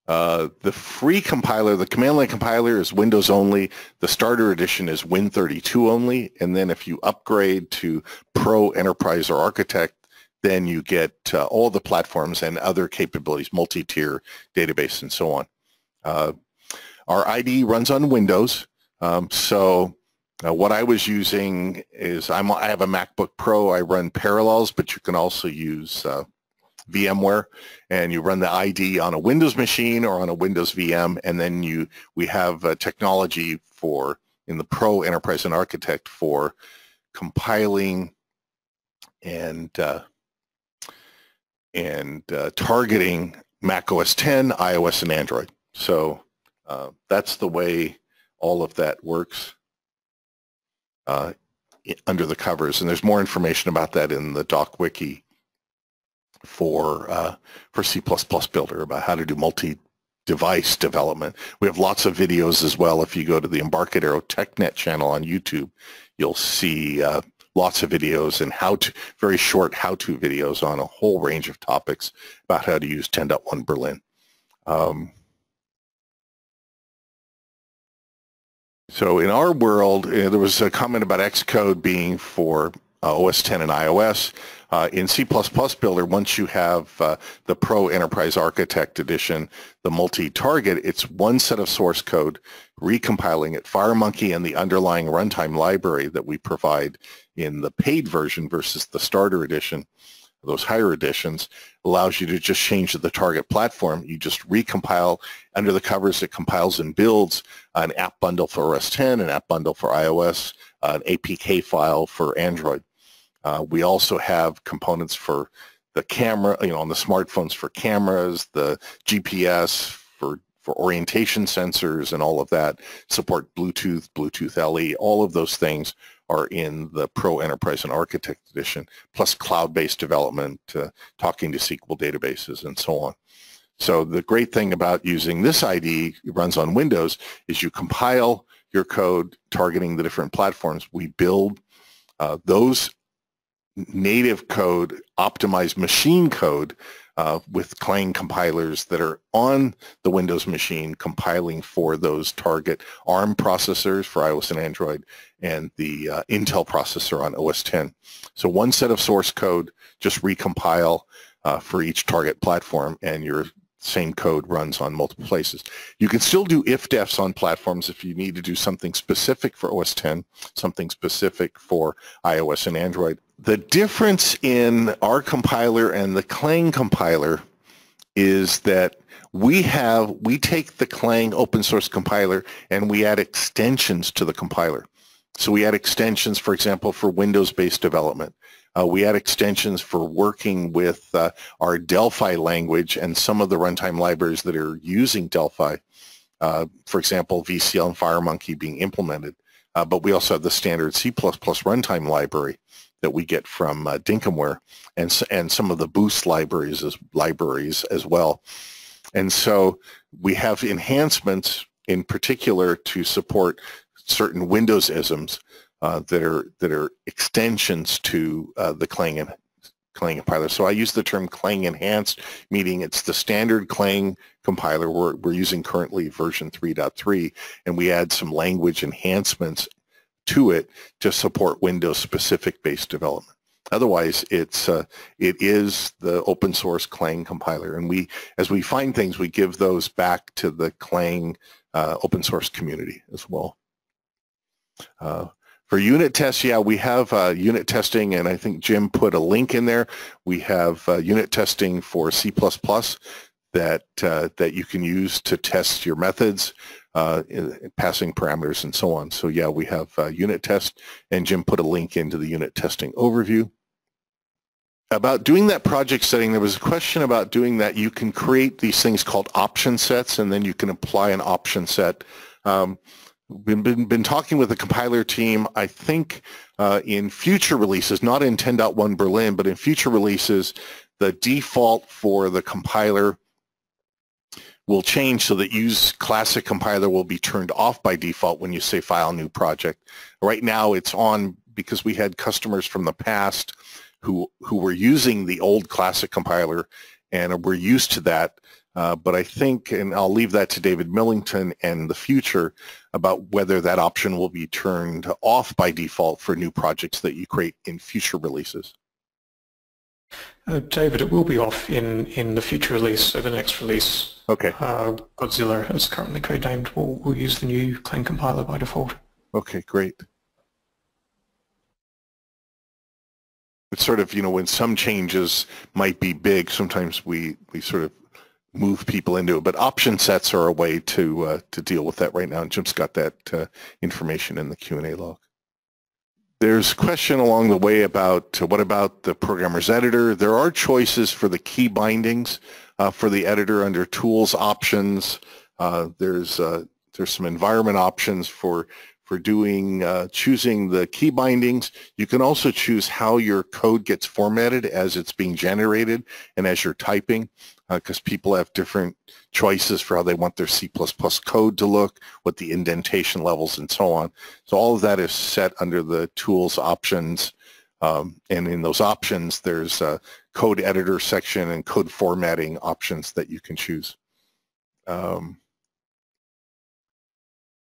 Uh, the free compiler, the command line compiler is Windows only. The starter edition is Win32 only. And then if you upgrade to Pro, Enterprise, or Architect, then you get uh, all the platforms and other capabilities, multi-tier database and so on. Uh, our IDE runs on Windows. Um, so uh, what I was using is I'm, I have a MacBook Pro. I run Parallels, but you can also use uh, VMware and you run the ID on a Windows machine or on a Windows VM and then you we have technology for in the Pro Enterprise and Architect for compiling and uh, and uh, targeting Mac OS 10, iOS, and Android. So uh, that's the way all of that works. Uh, under the covers. And there's more information about that in the doc wiki for uh, for C++ Builder about how to do multi-device development. We have lots of videos as well. If you go to the Embarcadero TechNet channel on YouTube, you'll see uh, lots of videos and how to very short how-to videos on a whole range of topics about how to use 10.1 Berlin. Um, so in our world, uh, there was a comment about Xcode being for OS 10 and iOS. Uh, in C++ Builder, once you have uh, the Pro Enterprise Architect Edition, the multi-target, it's one set of source code, recompiling it. FireMonkey and the underlying runtime library that we provide in the paid version versus the starter edition, those higher editions, allows you to just change the target platform. You just recompile under the covers. It compiles and builds an app bundle for OS 10, an app bundle for iOS, an APK file for Android. Uh, we also have components for the camera, you know, on the smartphones for cameras, the GPS for, for orientation sensors and all of that, support Bluetooth, Bluetooth LE, all of those things are in the Pro Enterprise and Architect Edition, plus cloud-based development, uh, talking to SQL databases and so on. So the great thing about using this it runs on Windows, is you compile your code targeting the different platforms. We build uh, those native code, optimized machine code uh, with Clang compilers that are on the Windows machine compiling for those target ARM processors for iOS and Android and the uh, Intel processor on OS 10. So one set of source code, just recompile uh, for each target platform and your same code runs on multiple places. You can still do if-defs on platforms if you need to do something specific for OS 10, something specific for iOS and Android. The difference in our compiler and the Clang compiler is that we have, we take the Clang open source compiler and we add extensions to the compiler. So we add extensions, for example, for Windows-based development. Uh, we had extensions for working with uh, our Delphi language and some of the runtime libraries that are using Delphi. Uh, for example, VCL and FireMonkey being implemented. Uh, but we also have the standard C++ runtime library that we get from uh, Dinkumware and, and some of the Boost libraries as, libraries as well. And so we have enhancements in particular to support certain Windows isms uh, that are that are extensions to uh, the Clang and Clang compiler. So I use the term Clang enhanced, meaning it's the standard Clang compiler. We're, we're using currently version 3.3, and we add some language enhancements to it to support Windows specific based development. Otherwise, it's uh, it is the open source Clang compiler, and we as we find things, we give those back to the Clang uh, open source community as well. Uh, for unit tests, yeah, we have uh, unit testing, and I think Jim put a link in there. We have uh, unit testing for C++ that uh, that you can use to test your methods, uh, passing parameters, and so on. So yeah, we have uh, unit test, and Jim put a link into the unit testing overview. About doing that project setting, there was a question about doing that. You can create these things called option sets, and then you can apply an option set. Um, We've been, been talking with the compiler team, I think uh, in future releases, not in 10.1 Berlin, but in future releases, the default for the compiler will change so that use classic compiler will be turned off by default when you say file new project. Right now it's on because we had customers from the past who, who were using the old classic compiler and were used to that uh, but I think, and I'll leave that to David Millington and the future about whether that option will be turned off by default for new projects that you create in future releases. Uh, David, it will be off in, in the future release, so the next release. Okay. Uh, Godzilla is currently codenamed. We'll, we'll use the new Clang compiler by default. Okay, great. It's sort of, you know, when some changes might be big, sometimes we, we sort of move people into it. But option sets are a way to uh, to deal with that right now. And Jim's got that uh, information in the Q&A log. There's a question along the way about uh, what about the programmer's editor. There are choices for the key bindings uh, for the editor under tools options. Uh, there's uh, there's some environment options for for doing uh, choosing the key bindings. You can also choose how your code gets formatted as it's being generated and as you're typing because uh, people have different choices for how they want their C++ code to look, what the indentation levels and so on. So all of that is set under the tools options um, and in those options there's a code editor section and code formatting options that you can choose. Um,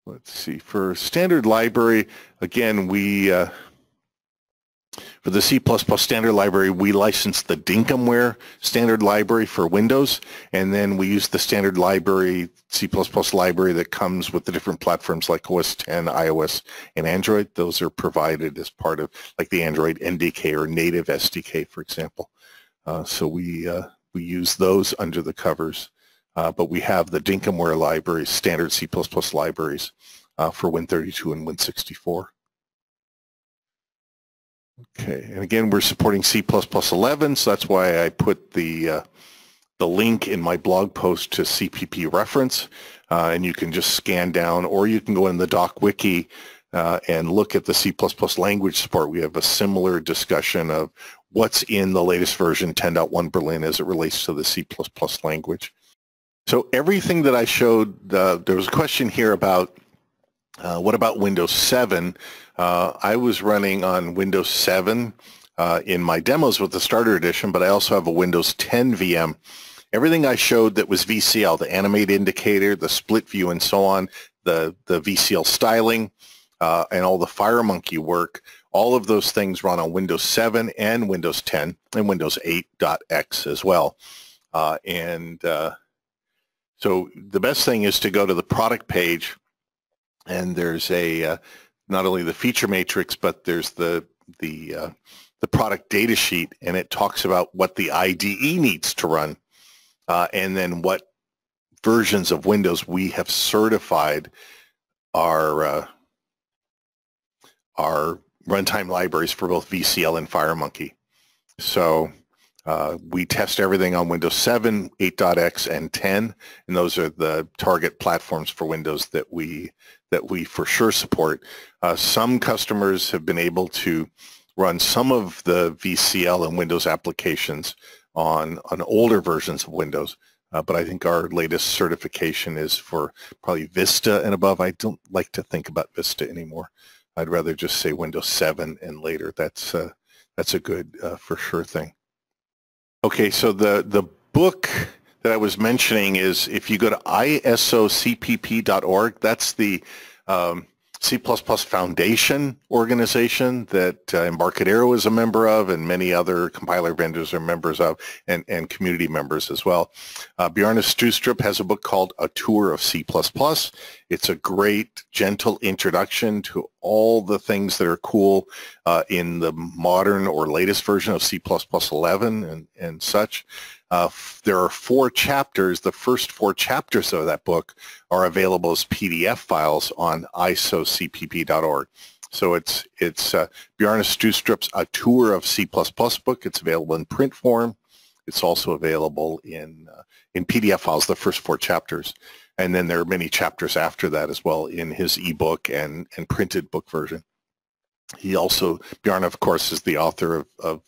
let's see, for standard library, again, we uh, for the C++ standard library, we license the Dinkumware standard library for Windows, and then we use the standard library, C++ library that comes with the different platforms like OS 10, iOS, and Android. Those are provided as part of like the Android NDK or native SDK, for example. Uh, so we, uh, we use those under the covers, uh, but we have the Dinkumware libraries, standard C++ libraries uh, for Win32 and Win64. Okay, and again, we're supporting C++11, so that's why I put the uh, the link in my blog post to CPP reference, uh, and you can just scan down, or you can go in the doc wiki uh, and look at the C++ language support. We have a similar discussion of what's in the latest version 10.1 Berlin as it relates to the C++ language. So everything that I showed, uh, there was a question here about uh, what about Windows 7? Uh, I was running on Windows 7 uh, in my demos with the Starter Edition, but I also have a Windows 10 VM. Everything I showed that was VCL, the animate indicator, the split view, and so on, the, the VCL styling, uh, and all the FireMonkey work, all of those things run on Windows 7 and Windows 10 and Windows 8.x as well. Uh, and uh, so the best thing is to go to the product page and there's a uh, not only the feature matrix, but there's the the uh, the product data sheet, and it talks about what the IDE needs to run, uh, and then what versions of Windows we have certified our uh, our runtime libraries for both VCL and FireMonkey. So uh, we test everything on Windows 7, 8.x, and 10, and those are the target platforms for Windows that we that we for sure support. Uh, some customers have been able to run some of the VCL and Windows applications on on older versions of Windows, uh, but I think our latest certification is for probably Vista and above. I don't like to think about Vista anymore. I'd rather just say Windows 7 and later. That's uh, that's a good uh, for sure thing. Okay, so the, the book that I was mentioning is if you go to isocpp.org, that's the um, C++ Foundation organization that uh, Embarcadero is a member of and many other compiler vendors are members of and, and community members as well. Uh, Bjarne has a book called A Tour of C++. It's a great, gentle introduction to all the things that are cool uh, in the modern or latest version of C++ 11 and, and such. Uh, there are four chapters. The first four chapters of that book are available as PDF files on isocpp.org. So it's it's uh, Bjarne Stroustrup's A Tour of C++ book. It's available in print form. It's also available in uh, in PDF files, the first four chapters. And then there are many chapters after that as well in his ebook and, and printed book version. He also, Bjarne, of course, is the author of, of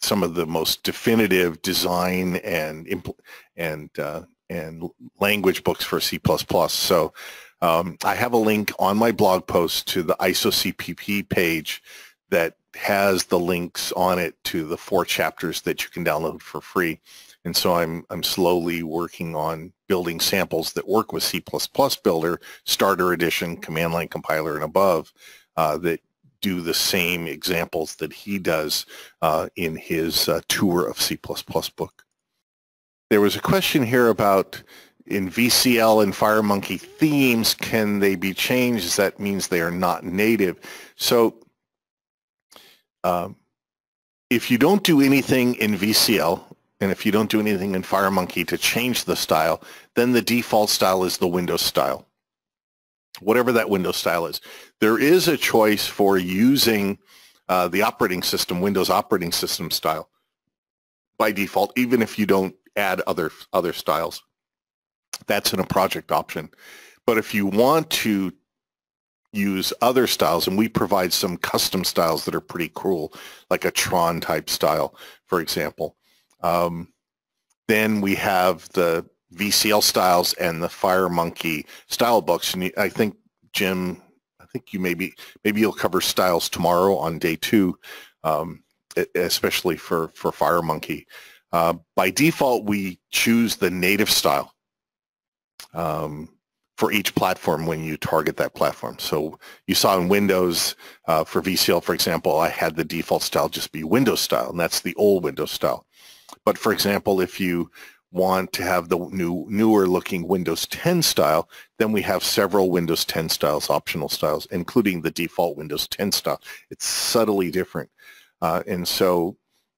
some of the most definitive design and and uh, and language books for C++. So um, I have a link on my blog post to the ISO CPP page that has the links on it to the four chapters that you can download for free. And so I'm, I'm slowly working on building samples that work with C++ Builder, Starter Edition, Command Line Compiler, and above uh, that do the same examples that he does uh, in his uh, tour of C++ book. There was a question here about in VCL and FireMonkey themes, can they be changed? That means they are not native. So um, if you don't do anything in VCL, and if you don't do anything in FireMonkey to change the style, then the default style is the Windows style whatever that Windows style is. There is a choice for using uh, the operating system, Windows operating system style by default, even if you don't add other other styles. That's in a project option. But if you want to use other styles, and we provide some custom styles that are pretty cool, like a Tron type style, for example. Um, then we have the VCL styles and the FireMonkey style books, and I think Jim, I think you maybe maybe you'll cover styles tomorrow on day two, um, especially for for FireMonkey. Uh, by default, we choose the native style. Um, for each platform when you target that platform. So you saw in Windows uh, for VCL, for example, I had the default style just be Windows style, and that's the old Windows style. But for example, if you want to have the new newer looking Windows 10 style, then we have several Windows 10 styles, optional styles, including the default Windows 10 style. It's subtly different. Uh, and so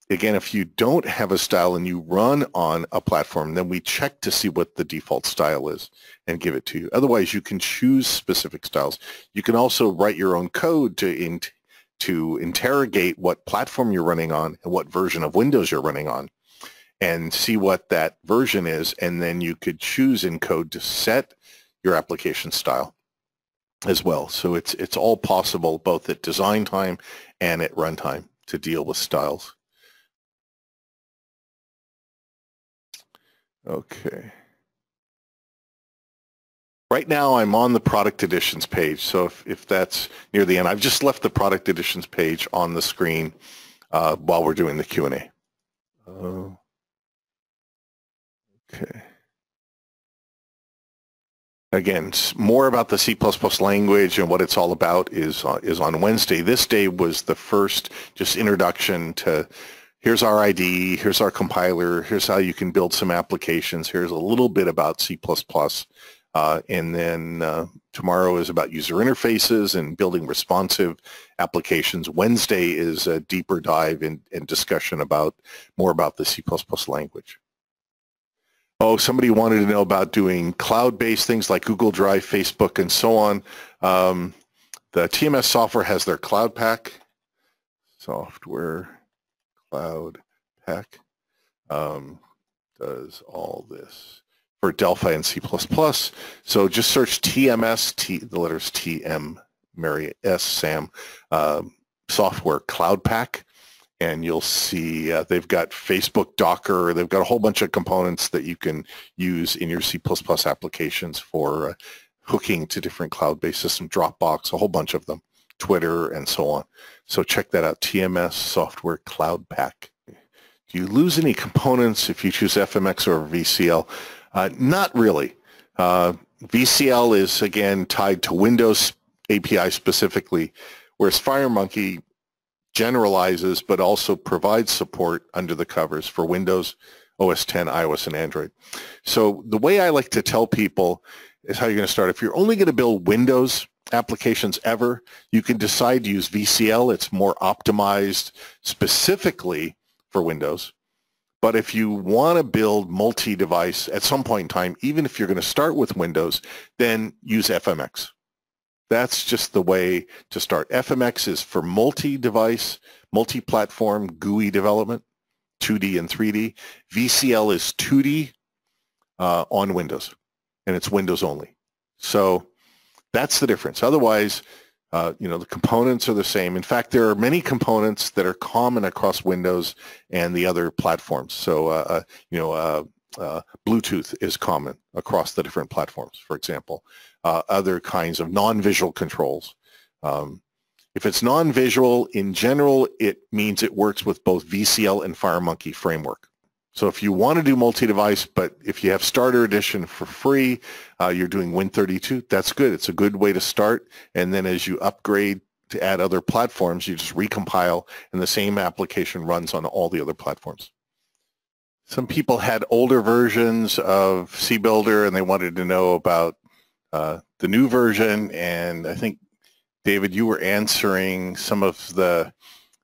again, if you don't have a style and you run on a platform, then we check to see what the default style is and give it to you. Otherwise, you can choose specific styles. You can also write your own code to, to interrogate what platform you're running on and what version of Windows you're running on and see what that version is. And then you could choose in code to set your application style as well. So it's, it's all possible both at design time and at runtime to deal with styles. Okay. Right now I'm on the product editions page, so if, if that's near the end, I've just left the product editions page on the screen uh, while we're doing the Q&A. Uh, okay. Again, more about the C++ language and what it's all about is, uh, is on Wednesday. This day was the first just introduction to here's our ID, here's our compiler, here's how you can build some applications, here's a little bit about C++. Uh, and then uh, tomorrow is about user interfaces and building responsive applications. Wednesday is a deeper dive in discussion about more about the C++ language. Oh, somebody wanted to know about doing cloud-based things like Google Drive, Facebook, and so on. Um, the TMS software has their Cloud pack, software Cloud pack um, does all this for Delphi and C++. So just search TMS, T, the letters TM, Mary S, Sam, uh, software Cloud Pack, and you'll see uh, they've got Facebook Docker. They've got a whole bunch of components that you can use in your C++ applications for uh, hooking to different cloud-based systems, Dropbox, a whole bunch of them. Twitter, and so on. So check that out, TMS Software Cloud Pack. Do you lose any components if you choose FMX or VCL? Uh, not really. Uh, VCL is, again, tied to Windows API specifically, whereas FireMonkey generalizes but also provides support under the covers for Windows, OS 10, iOS, and Android. So the way I like to tell people is how you're going to start. If you're only going to build Windows applications ever. You can decide to use VCL. It's more optimized specifically for Windows. But if you want to build multi-device at some point in time, even if you're going to start with Windows, then use FMX. That's just the way to start. FMX is for multi-device, multi-platform GUI development, 2D and 3D. VCL is 2D uh, on Windows, and it's Windows only. So that's the difference. Otherwise, uh, you know, the components are the same. In fact, there are many components that are common across Windows and the other platforms. So, uh, uh you know, uh, Bluetooth is common across the different platforms, for example. Uh, other kinds of non-visual controls. Um, if it's non-visual, in general, it means it works with both VCL and FireMonkey framework. So if you want to do multi-device, but if you have Starter Edition for free, uh, you're doing Win32, that's good. It's a good way to start. And then as you upgrade to add other platforms, you just recompile and the same application runs on all the other platforms. Some people had older versions of CBuilder and they wanted to know about uh, the new version. And I think, David, you were answering some of the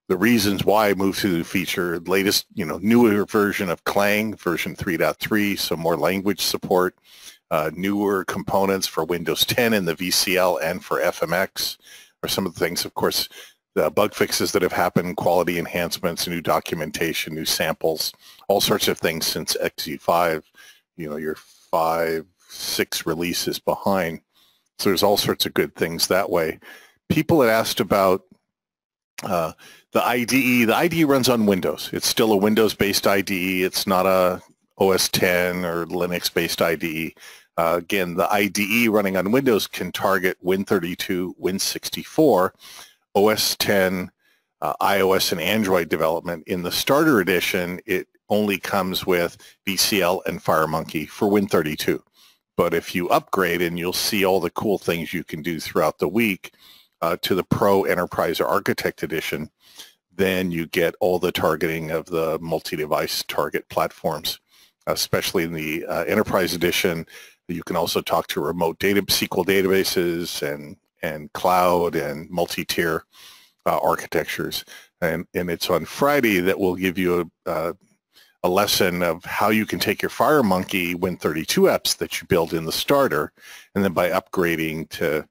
the reasons why I moved to the feature, latest, you know, newer version of Clang, version 3.3, so more language support, uh, newer components for Windows 10 and the VCL and for FMX are some of the things, of course, the bug fixes that have happened, quality enhancements, new documentation, new samples, all sorts of things since XE5. You know, you're five, six releases behind. So there's all sorts of good things that way. People had asked about uh, the IDE. The IDE runs on Windows. It's still a Windows-based IDE. It's not a OS 10 or Linux-based IDE. Uh, again, the IDE running on Windows can target Win32, Win64, OS 10, uh, iOS, and Android development. In the Starter Edition, it only comes with VCL and FireMonkey for Win32. But if you upgrade, and you'll see all the cool things you can do throughout the week uh, to the Pro Enterprise or Architect Edition, then you get all the targeting of the multi-device target platforms, especially in the uh, Enterprise Edition. You can also talk to remote data SQL databases and and cloud and multi-tier uh, architectures. And, and it's on Friday that we'll give you a, uh, a lesson of how you can take your FireMonkey Win32 apps that you build in the starter, and then by upgrading to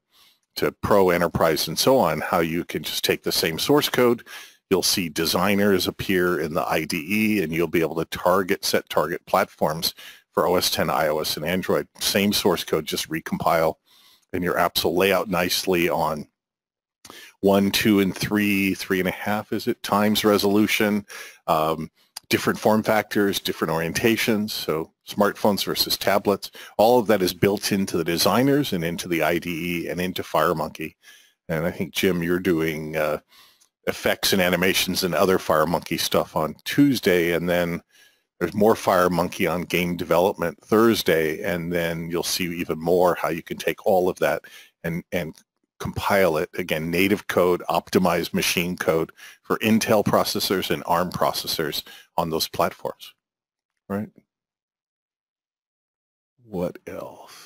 to Pro Enterprise and so on, how you can just take the same source code. You'll see designers appear in the IDE, and you'll be able to target set target platforms for OS 10, iOS, and Android. Same source code, just recompile, and your apps will lay out nicely on one, two, and three, three and a half, is it, times resolution, um, different form factors, different orientations, so smartphones versus tablets. All of that is built into the designers and into the IDE and into FireMonkey. And I think, Jim, you're doing uh, effects and animations and other FireMonkey stuff on Tuesday, and then there's more FireMonkey on game development Thursday, and then you'll see even more how you can take all of that and, and compile it, again, native code, optimized machine code for Intel processors and ARM processors on those platforms, right? What else?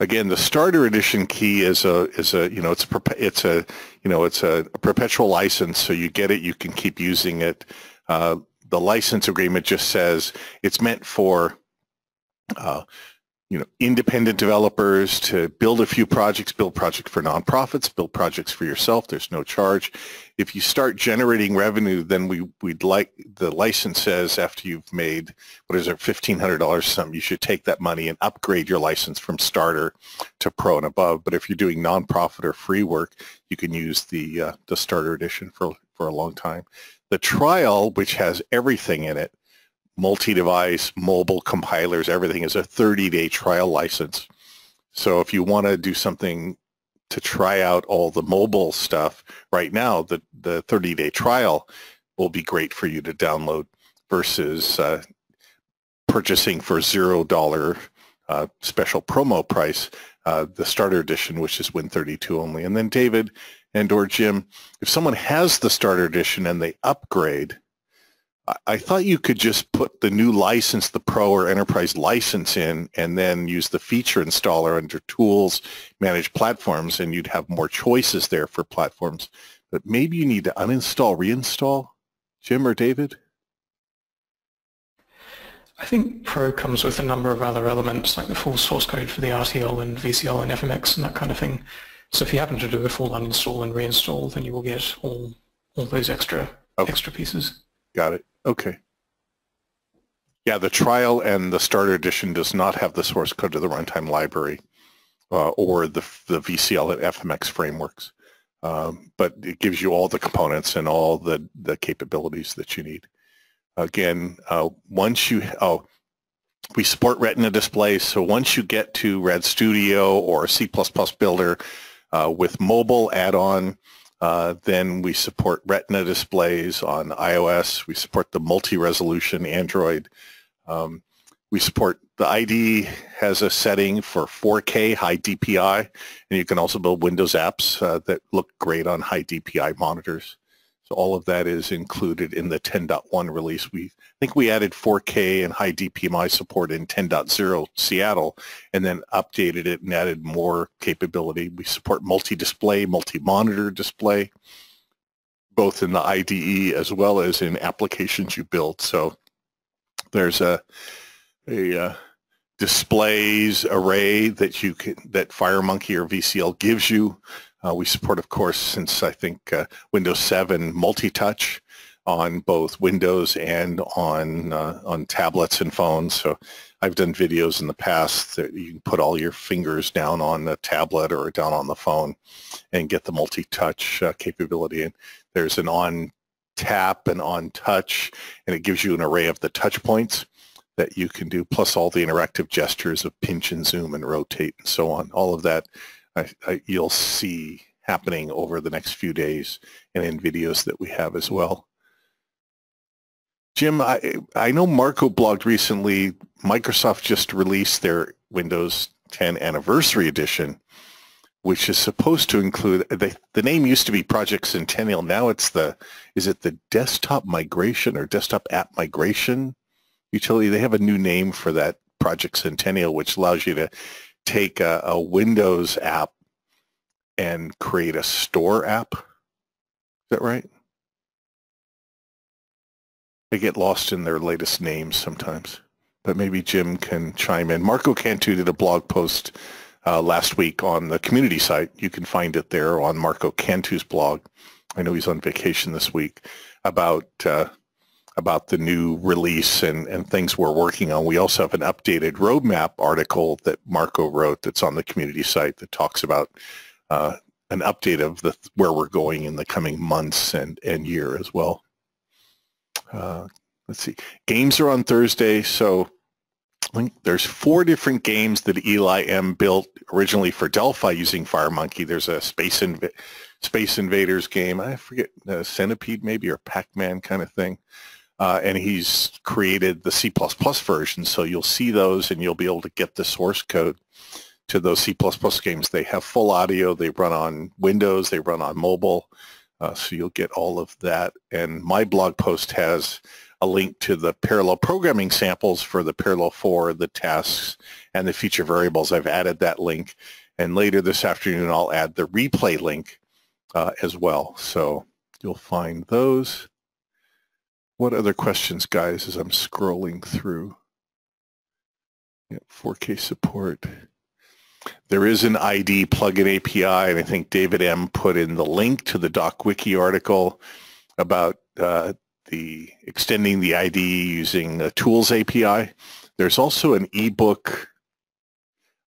Again, the starter edition key is a is a you know it's a it's a you know it's a, a perpetual license, so you get it, you can keep using it. Uh, the license agreement just says it's meant for uh, you know, independent developers to build a few projects, build projects for nonprofits, build projects for yourself. There's no charge. If you start generating revenue, then we, we'd like, the license says after you've made, what is it, $1,500 something, you should take that money and upgrade your license from starter to pro and above. But if you're doing nonprofit or free work, you can use the, uh, the starter edition for, for a long time. The trial, which has everything in it, multi-device, mobile compilers, everything is a 30-day trial license. So if you want to do something to try out all the mobile stuff right now, the, the 30-day trial will be great for you to download versus uh, purchasing for $0 uh, special promo price, uh, the starter edition, which is Win32 only. And then David and or Jim, if someone has the starter edition and they upgrade, I thought you could just put the new license, the Pro or Enterprise license in, and then use the feature installer under Tools, Manage Platforms, and you'd have more choices there for platforms. But maybe you need to uninstall, reinstall, Jim or David? I think Pro comes with a number of other elements, like the full source code for the RTL and VCL and FMX and that kind of thing. So if you happen to do a full uninstall and reinstall, then you will get all all those extra okay. extra pieces. Got it. Okay. Yeah, the trial and the starter edition does not have the source code to the runtime library uh, or the, the VCL and FMX frameworks. Um, but it gives you all the components and all the, the capabilities that you need. Again, uh, once you, oh, we support Retina displays. So once you get to Rad Studio or C++ Builder uh, with mobile add-on, uh, then we support Retina displays on iOS. We support the multi-resolution Android. Um, we support the ID has a setting for 4K high DPI, and you can also build Windows apps uh, that look great on high DPI monitors. So all of that is included in the 10.1 release. We think we added 4K and high DPI support in 10.0 Seattle and then updated it and added more capability. We support multi-display, multi-monitor display, both in the IDE as well as in applications you build. So there's a, a uh, displays array that you can, that FireMonkey or VCL gives you uh, we support, of course, since I think uh, Windows 7 multi-touch on both Windows and on uh, on tablets and phones. So I've done videos in the past that you can put all your fingers down on the tablet or down on the phone and get the multi-touch uh, capability. And there's an on tap and on touch, and it gives you an array of the touch points that you can do, plus all the interactive gestures of pinch and zoom and rotate and so on. All of that I, I, you'll see happening over the next few days and in videos that we have as well. Jim, I, I know Marco blogged recently, Microsoft just released their Windows 10 Anniversary Edition, which is supposed to include, the, the name used to be Project Centennial. Now it's the, is it the desktop migration or desktop app migration utility? They have a new name for that Project Centennial, which allows you to take a, a Windows app and create a store app. Is that right? They get lost in their latest names sometimes. But maybe Jim can chime in. Marco Cantu did a blog post uh, last week on the community site. You can find it there on Marco Cantu's blog. I know he's on vacation this week about uh, about the new release and, and things we're working on. We also have an updated roadmap article that Marco wrote that's on the community site that talks about uh, an update of the where we're going in the coming months and, and year as well. Uh, let's see. Games are on Thursday, so there's four different games that Eli M built originally for Delphi using FireMonkey. There's a Space Inv Space Invaders game. I forget uh, Centipede maybe or Pac-Man kind of thing. Uh, and he's created the C++ version. So you'll see those and you'll be able to get the source code to those C++ games. They have full audio. They run on Windows. They run on mobile. Uh, so you'll get all of that. And my blog post has a link to the parallel programming samples for the Parallel For, the tasks, and the future variables. I've added that link. And later this afternoon, I'll add the replay link uh, as well. So you'll find those. What other questions, guys, as I'm scrolling through? Yeah, 4K support. There is an ID plugin API, and I think David M. put in the link to the DocWiki article about uh, the extending the ID using the Tools API. There's also an ebook.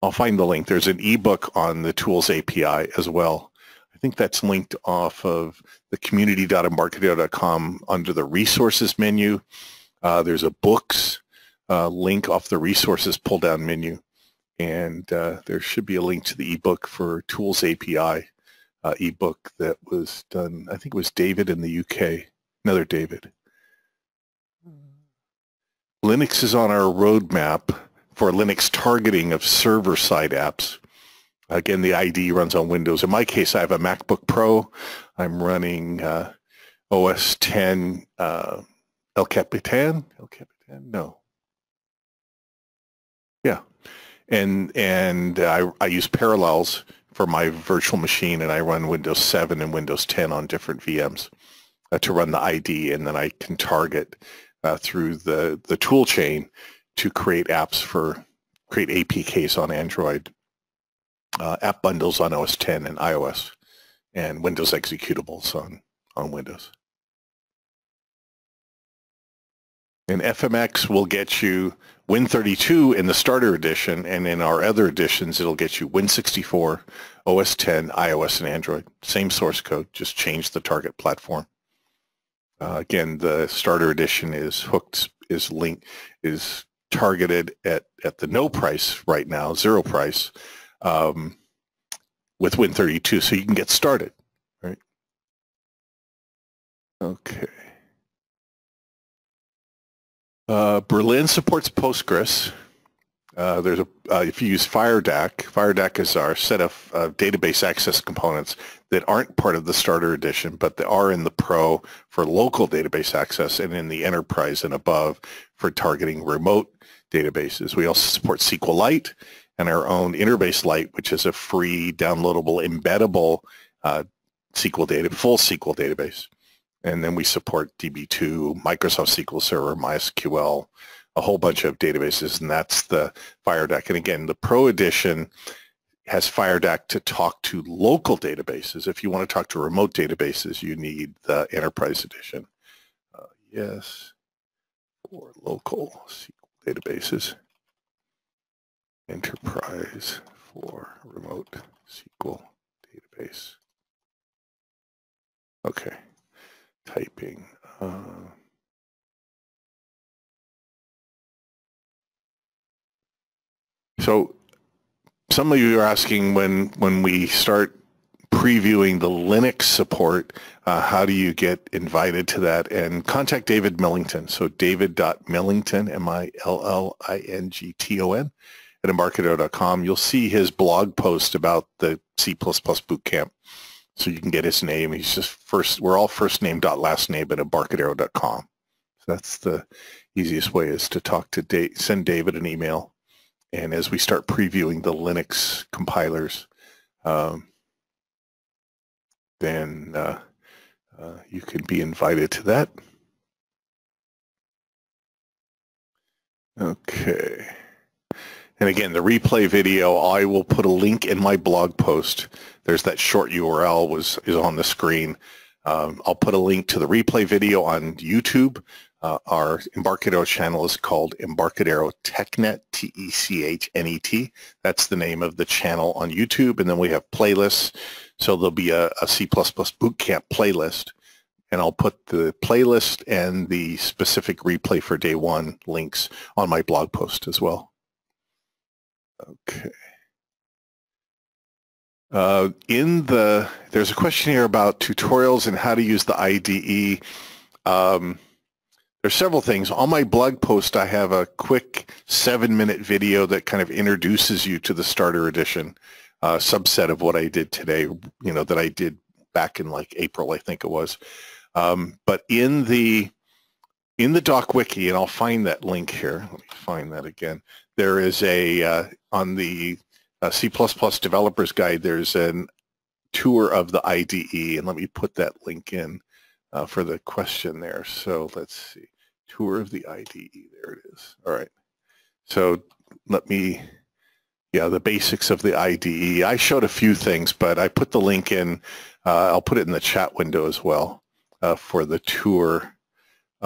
I'll find the link. There's an ebook on the Tools API as well. I think that's linked off of the community.embarcadero.com under the resources menu. Uh, there's a books uh, link off the resources pull down menu and uh, there should be a link to the ebook for Tools API uh, ebook that was done. I think it was David in the UK. Another David. Linux is on our roadmap for Linux targeting of server-side apps. Again, the ID runs on Windows. In my case, I have a MacBook Pro. I'm running uh, OS 10 uh, El Capitan. El Capitan? No. Yeah, and and I, I use Parallels for my virtual machine, and I run Windows 7 and Windows 10 on different VMs uh, to run the ID, and then I can target uh, through the the tool chain to create apps for create APKs on Android, uh, app bundles on OS 10 and iOS, and Windows executables on on Windows. And FMX will get you Win32 in the starter edition, and in our other editions, it'll get you Win64, OS 10, iOS, and Android. Same source code, just change the target platform. Uh, again, the starter edition is hooked, is linked, is targeted at, at the no price right now, zero price, um, with Win32, so you can get started, right? Okay. Uh, Berlin supports Postgres. Uh, there's a uh, if you use FireDAC, FireDAC is our set of database access components that aren't part of the starter edition, but they are in the Pro for local database access and in the Enterprise and above for targeting remote databases. We also support SQLite and our own Interbase Lite, which is a free downloadable embeddable uh, SQL data, full SQL database. And then we support DB2, Microsoft SQL Server, MySQL, a whole bunch of databases, and that's the FireDAC. And again, the Pro Edition has FireDAC to talk to local databases. If you want to talk to remote databases, you need the Enterprise Edition. yes for local SQL databases. Enterprise for remote SQL database. Okay, typing. Uh, so some of you are asking when when we start previewing the Linux support, uh, how do you get invited to that? And contact David Millington. So david.millington, M-I-L-L-I-N-G-T-O-N, at embarcadero.com. You'll see his blog post about the C++ bootcamp. So you can get his name. He's just first, we're all first name dot last name at embarcadero.com. So that's the easiest way is to talk to Dave, send David an email. And as we start previewing the Linux compilers, um, then uh, uh, you can be invited to that. Okay. And again, the replay video, I will put a link in my blog post. There's that short URL was is on the screen. Um, I'll put a link to the replay video on YouTube. Uh, our Embarcadero channel is called Embarcadero TechNet, T-E-C-H-N-E-T. That's the name of the channel on YouTube. And then we have playlists. So there'll be a, a C++ bootcamp playlist. And I'll put the playlist and the specific replay for day one links on my blog post as well. Okay. Uh, in the, there's a question here about tutorials and how to use the IDE. Um, there's several things. On my blog post, I have a quick seven-minute video that kind of introduces you to the starter edition, uh, subset of what I did today, you know, that I did back in like April, I think it was. Um, but in the in the doc wiki, and I'll find that link here. Let me find that again. There is a uh, on the uh, C++ developers guide. There's a tour of the IDE, and let me put that link in uh, for the question there. So let's see, tour of the IDE. There it is. All right. So let me, yeah, the basics of the IDE. I showed a few things, but I put the link in. Uh, I'll put it in the chat window as well uh, for the tour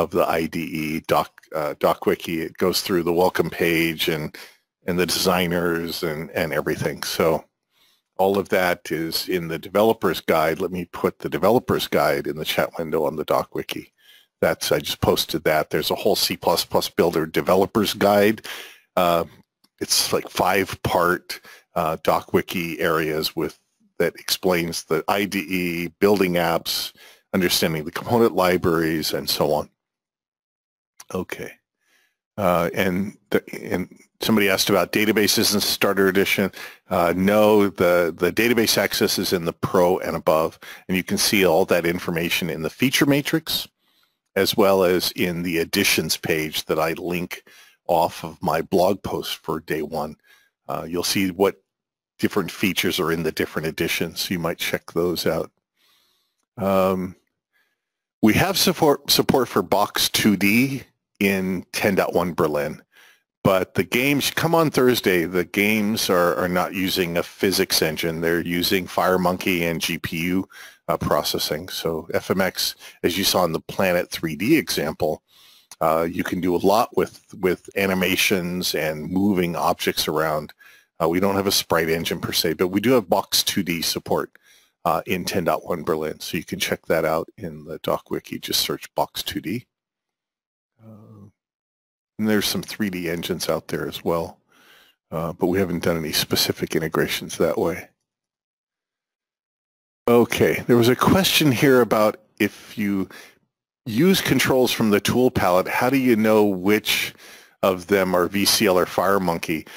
of the IDE doc uh, doc wiki. It goes through the welcome page and and the designers and and everything. So all of that is in the developer's guide. Let me put the developer's guide in the chat window on the doc wiki. That's I just posted that. There's a whole C++ builder developer's guide. Uh, it's like five part uh, doc wiki areas with that explains the IDE, building apps, understanding the component libraries, and so on. Okay. Uh, and, the, and somebody asked about databases in Starter Edition. Uh, no, the, the database access is in the Pro and above, and you can see all that information in the feature matrix as well as in the additions page that I link off of my blog post for day one. Uh, you'll see what different features are in the different editions, so you might check those out. Um, we have support, support for Box 2D in 10.1 Berlin. But the games come on Thursday. The games are, are not using a physics engine. They're using FireMonkey and GPU uh, processing. So FMX, as you saw in the Planet 3D example, uh, you can do a lot with, with animations and moving objects around. Uh, we don't have a sprite engine per se, but we do have Box 2D support uh, in 10.1 Berlin. So you can check that out in the doc wiki. Just search Box 2D. And there's some 3D engines out there as well, uh, but we haven't done any specific integrations that way. Okay, there was a question here about if you use controls from the tool palette, how do you know which of them are VCL or FireMonkey?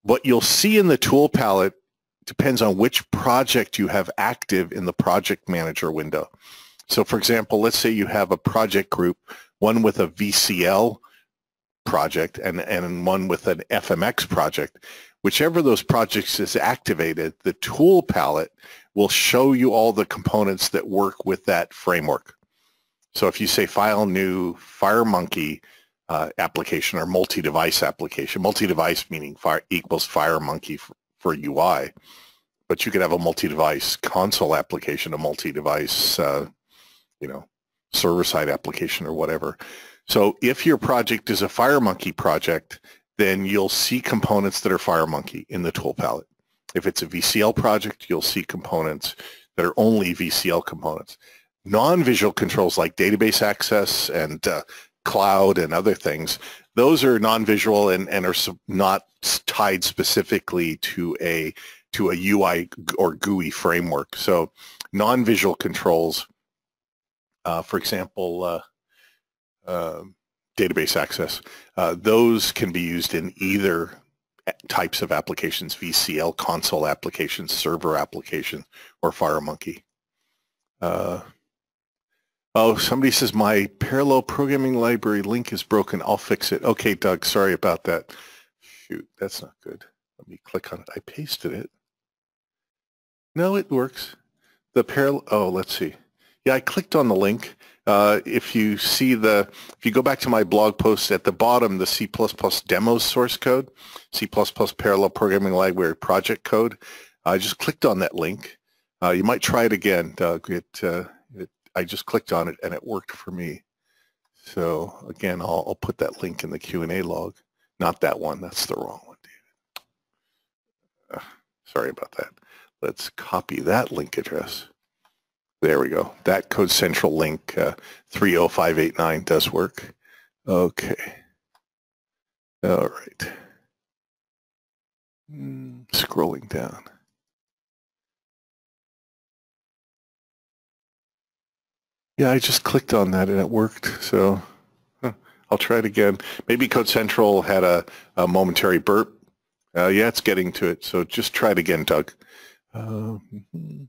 What you'll see in the tool palette depends on which project you have active in the project manager window. So for example, let's say you have a project group, one with a VCL project and, and one with an FMX project, whichever those projects is activated, the tool palette will show you all the components that work with that framework. So if you say file new FireMonkey uh, application or multi-device application, multi-device meaning fire equals FireMonkey for, for UI, but you could have a multi-device console application, a multi-device, uh, you know, server-side application or whatever. So if your project is a FireMonkey project, then you'll see components that are FireMonkey in the tool palette. If it's a VCL project, you'll see components that are only VCL components. Non-visual controls like database access and uh, cloud and other things, those are non-visual and, and are not tied specifically to a to a UI or GUI framework. So non-visual controls, uh, for example, uh, uh, database access, uh, those can be used in either types of applications, VCL, console applications, server applications, or FireMonkey. Uh, oh, somebody says my parallel programming library link is broken. I'll fix it. Okay, Doug, sorry about that. Shoot, that's not good. Let me click on it. I pasted it. No, it works. The parallel, oh, let's see. Yeah, I clicked on the link. Uh, if you see the, if you go back to my blog post at the bottom, the C++ demos source code, C++ parallel programming library project code, I just clicked on that link. Uh, you might try it again, Doug. It, uh, it, I just clicked on it and it worked for me. So again, I'll, I'll put that link in the Q&A log. Not that one. That's the wrong one, David. Uh, sorry about that. Let's copy that link address. There we go. That Code Central link uh, 30589 does work. Okay. All right. Mm, scrolling down. Yeah, I just clicked on that and it worked. So huh, I'll try it again. Maybe Code Central had a, a momentary burp. Uh, yeah, it's getting to it. So just try it again, Doug. Uh, mm-hmm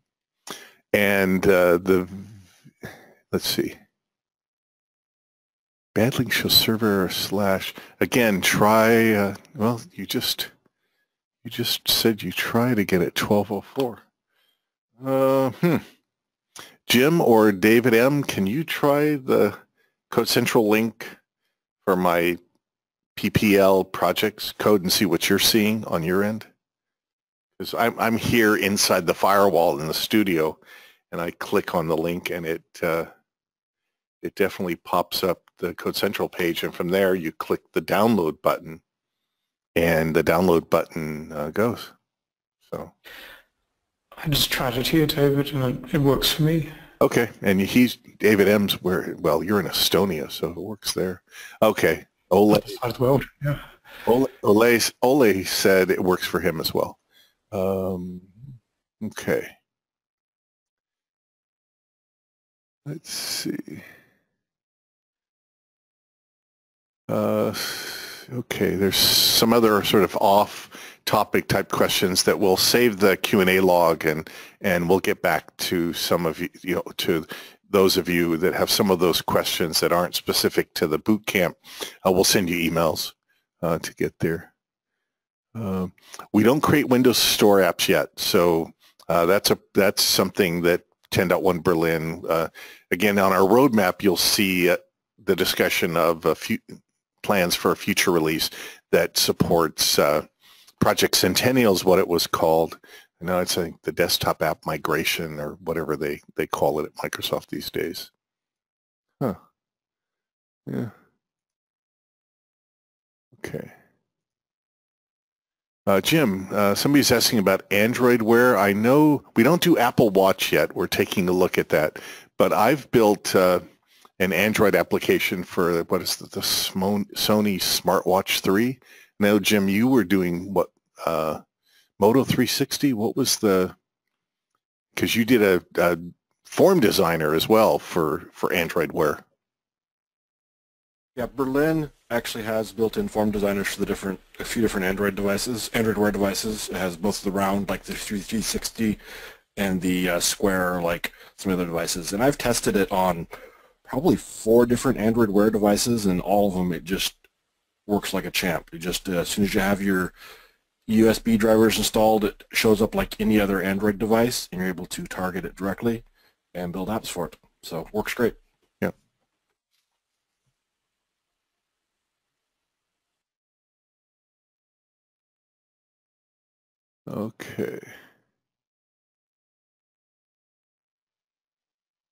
and uh, the let's see. Bad link show server slash again try uh, well you just you just said you try tried again at 1204 uh, hmm. Jim or David M can you try the code central link for my PPL projects code and see what you're seeing on your end? Because I'm, I'm here inside the firewall in the studio and I click on the link and it uh, it definitely pops up the Code Central page and from there you click the download button and the download button uh, goes. So I just tried it here, David, and it, it works for me. Okay, and he's David M's where well you're in Estonia, so it works there. Okay, Ole. World, yeah. Ole, Ole, Ole said it works for him as well. Um, okay. Let's see. Uh, okay, there's some other sort of off-topic type questions that we'll save the Q&A log and and we'll get back to some of you, you know, to those of you that have some of those questions that aren't specific to the boot camp. Uh, we'll send you emails uh, to get there. Uh, we don't create Windows Store apps yet, so uh, that's a that's something that 10.1 Berlin. Uh, again, on our roadmap, you'll see uh, the discussion of a few plans for a future release that supports uh, Project Centennials, what it was called. Now it's I think the desktop app migration or whatever they, they call it at Microsoft these days. Huh. Yeah. Okay. Uh, Jim, uh, somebody's asking about Android Wear. I know we don't do Apple Watch yet. We're taking a look at that. But I've built uh, an Android application for, what is the, the Sony Smartwatch 3. Now, Jim, you were doing what, uh, Moto 360? What was the, because you did a, a form designer as well for, for Android Wear. Yeah, Berlin actually has built-in form designers for the different, a few different Android devices, Android Wear devices. It has both the round, like the 360, and the uh, square, like some other devices. And I've tested it on probably four different Android Wear devices, and all of them it just works like a champ. It just uh, as soon as you have your USB drivers installed, it shows up like any other Android device, and you're able to target it directly and build apps for it. So works great. Okay.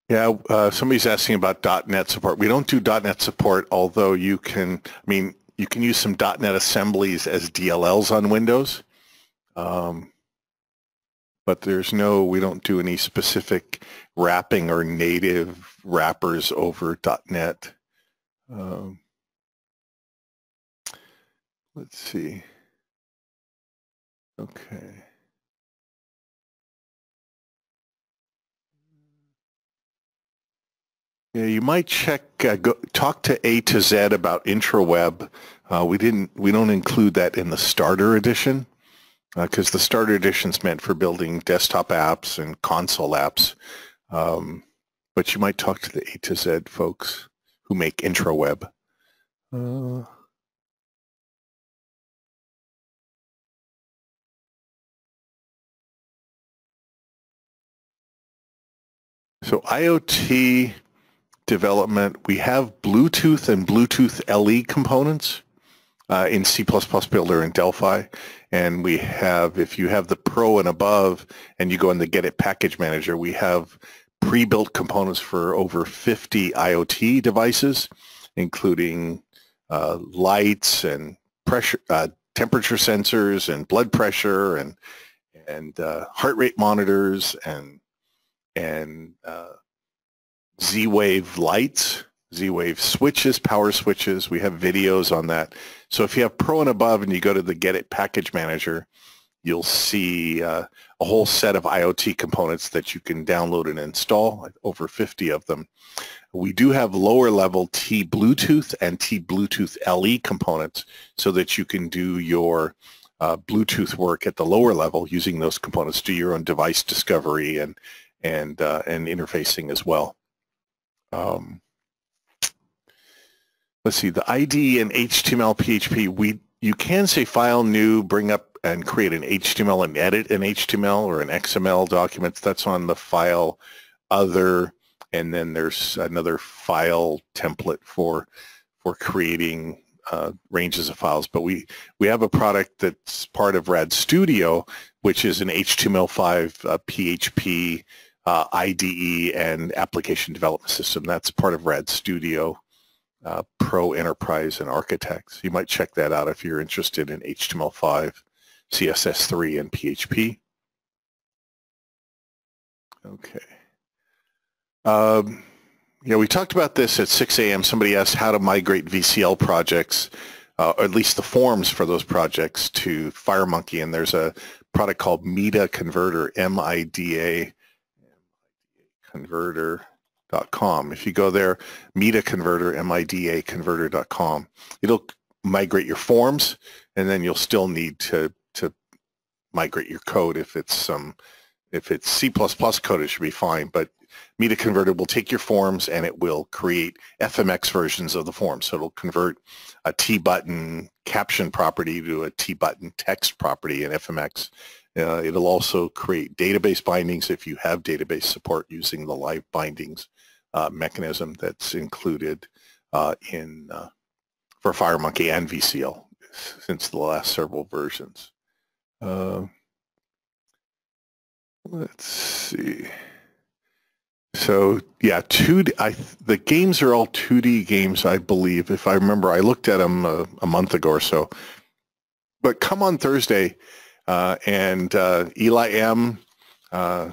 Yeah, uh, somebody's asking about .NET support. We don't do .NET support, although you can, I mean, you can use some .NET assemblies as DLLs on Windows. Um, but there's no, we don't do any specific wrapping or native wrappers over .NET. Um, let's see. Okay. Yeah, you might check, uh, go, talk to Atozed about IntraWeb. Uh, we didn't, we don't include that in the starter edition because uh, the starter edition is meant for building desktop apps and console apps. Um, but you might talk to the Atozed folks who make IntraWeb. Uh, so IoT development, we have Bluetooth and Bluetooth LE components uh, in C++ Builder and Delphi. And we have, if you have the Pro and above and you go in the GetIt Package Manager, we have pre-built components for over 50 IoT devices, including uh, lights and pressure, uh, temperature sensors and blood pressure and and uh, heart rate monitors and and uh, Z-Wave lights, Z-Wave switches, power switches. We have videos on that. So if you have Pro and above and you go to the GetIt Package Manager, you'll see uh, a whole set of IoT components that you can download and install, over 50 of them. We do have lower level T Bluetooth and T Bluetooth LE components so that you can do your uh, Bluetooth work at the lower level using those components, do your own device discovery and, and, uh, and interfacing as well. Um, let's see, the ID in HTML, PHP, we you can say file new, bring up and create an HTML and edit an HTML or an XML document. That's on the file other, and then there's another file template for for creating uh, ranges of files. But we we have a product that's part of Rad Studio, which is an HTML5 uh, PHP uh, IDE and application development system. That's part of Rad Studio uh, Pro Enterprise and Architects. You might check that out if you're interested in HTML5, CSS3, and PHP. Okay. Um, yeah, we talked about this at 6 a.m. Somebody asked how to migrate VCL projects, uh, or at least the forms for those projects to FireMonkey, and there's a product called MIDA Converter, M-I-D-A converter.com. If you go there, MIDA Converter, M-I-D-A converter.com, it'll migrate your forms, and then you'll still need to to migrate your code if it's some if it's C++ code, it should be fine. But MIDA Converter will take your forms and it will create FMX versions of the form. So it'll convert a T button caption property to a T button text property in FMX uh, it'll also create database bindings if you have database support using the live bindings uh, mechanism that's included uh, in uh, for FireMonkey and VCL since the last several versions. Uh, let's see. So yeah, two. I the games are all 2D games, I believe. If I remember, I looked at them a, a month ago or so. But come on Thursday, uh, and uh, Eli M. Uh,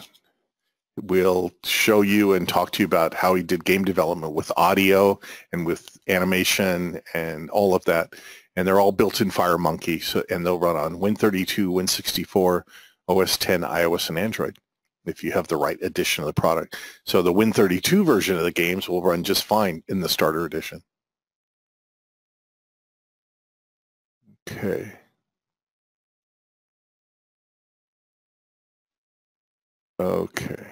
will show you and talk to you about how he did game development with audio and with animation and all of that. And they're all built in FireMonkey, so, and they'll run on Win32, Win64, OS 10, iOS, and Android if you have the right edition of the product. So the Win32 version of the games will run just fine in the starter edition. Okay. Okay.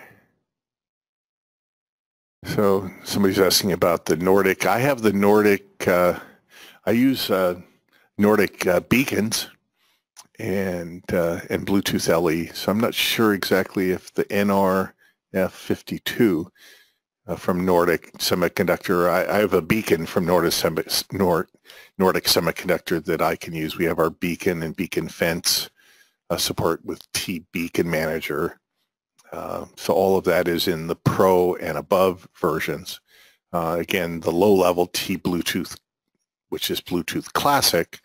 So somebody's asking about the Nordic. I have the Nordic. Uh, I use uh, Nordic uh, beacons and uh, and Bluetooth LE. So I'm not sure exactly if the NRF52 uh, from Nordic Semiconductor. I, I, have a beacon from Nordic, Nord, Nordic Semiconductor that I can use. We have our beacon and beacon fence uh, support with T Beacon Manager Uh, so all of that is in the Pro and above versions. Uh, again, the low-level T Bluetooth, which is Bluetooth Classic,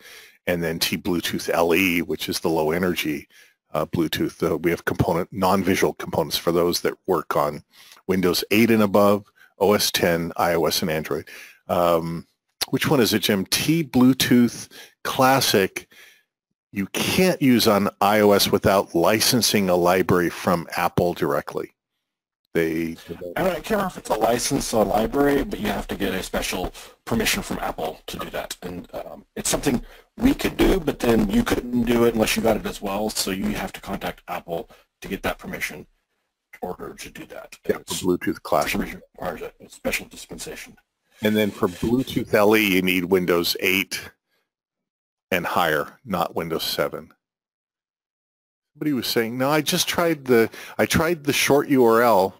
and then T Bluetooth LE, which is the low energy uh, Bluetooth. Uh, we have component non-visual components for those that work on Windows 8 and above, OS 10, iOS, and Android. Um, which one is it, Jim? T Bluetooth Classic you can't use on iOS without licensing a library from Apple directly. They I don't care if it's a license or a library, but you have to get a special permission from Apple to do that. And um, it's something we could do, but then you couldn't do it unless you got it as well. So you have to contact Apple to get that permission in order to do that. Yeah, for Bluetooth Classic. requires a special dispensation. And then for Bluetooth LE, you need Windows 8 and higher, not Windows 7. Somebody was saying, no, I just tried the, I tried the short URL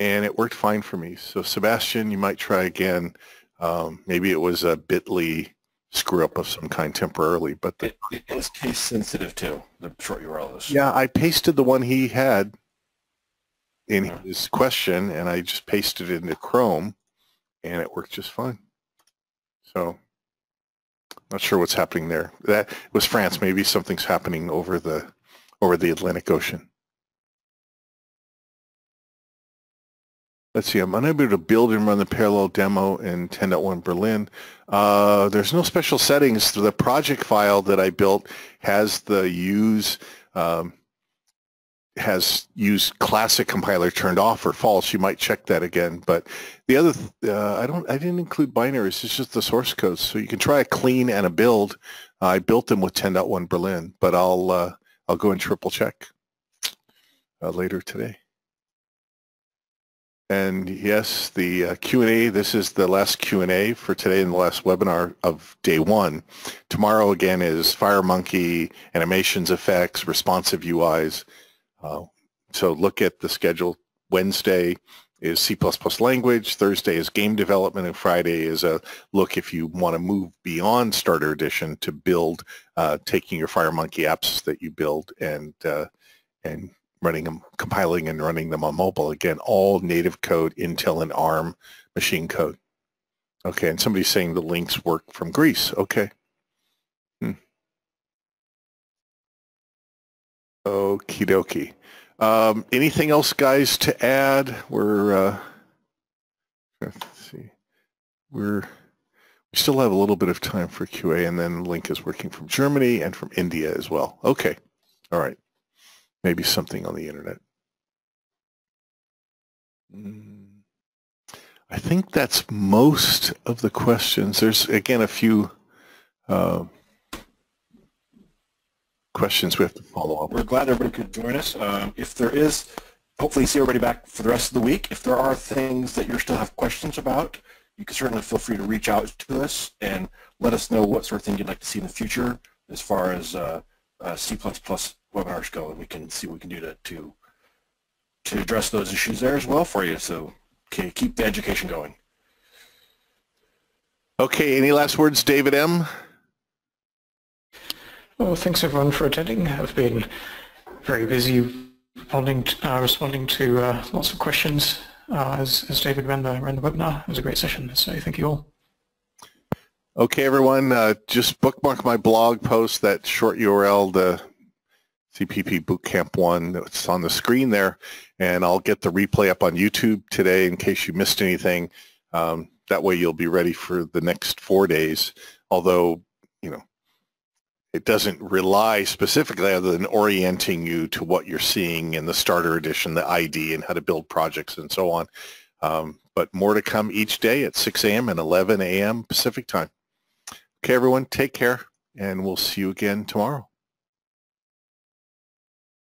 and it worked fine for me. So Sebastian, you might try again. Um, maybe it was a bit.ly screw up of some kind temporarily, but the, it, it is case sensitive too. The short URL is. Yeah, I pasted the one he had in yeah. his question, and I just pasted it into Chrome, and it worked just fine. So not sure what's happening there. That was France. Maybe something's happening over the over the Atlantic Ocean. Let's see, I'm unable to build and run the parallel demo in 10.1 Berlin. Uh, there's no special settings. The project file that I built has the use um, has used classic compiler turned off or false, you might check that again. But the other, uh, I don't, I didn't include binaries. It's just the source code. So you can try a clean and a build. Uh, I built them with 10.1 Berlin, but I'll, uh, I'll go and triple check uh, later today. And yes, the uh, Q&A, this is the last Q&A for today and the last webinar of day one. Tomorrow again is FireMonkey, animations, effects, responsive UIs, uh, so look at the schedule. Wednesday is C++ language, Thursday is game development, and Friday is a look if you want to move beyond Starter Edition to build, uh, taking your FireMonkey apps that you build and uh, and running them, compiling and running them on mobile. Again, all native code, Intel and ARM machine code. Okay, and somebody's saying the links work from Greece. Okay. Okie dokie. Um, anything else, guys, to add? We're uh, let's see. We're we still have a little bit of time for QA, and then Link is working from Germany and from India as well. Okay. All right. Maybe something on the internet. Mm. I think that's most of the questions. There's, again, a few uh, questions we have to follow up. We're glad everybody could join us. Um, if there is, hopefully see everybody back for the rest of the week. If there are things that you still have questions about, you can certainly feel free to reach out to us and let us know what sort of thing you'd like to see in the future as far as uh, uh, C++ webinars go, and we can see what we can do to, to to address those issues there as well for you. So okay, keep the education going. Okay, any last words, David M.? Well, thanks everyone for attending. I've been very busy responding to, uh, responding to uh, lots of questions uh, as, as David ran the, ran the webinar. It was a great session, so thank you all. Okay, everyone, uh, just bookmark my blog post, that short URL, the CPP Bootcamp one. It's on the screen there, and I'll get the replay up on YouTube today in case you missed anything. Um, that way you'll be ready for the next four days, although, you know, it doesn't rely specifically other than orienting you to what you're seeing in the starter edition, the ID and how to build projects and so on. Um, but more to come each day at 6 a.m. and 11 a.m. Pacific time. Okay, everyone, take care, and we'll see you again tomorrow.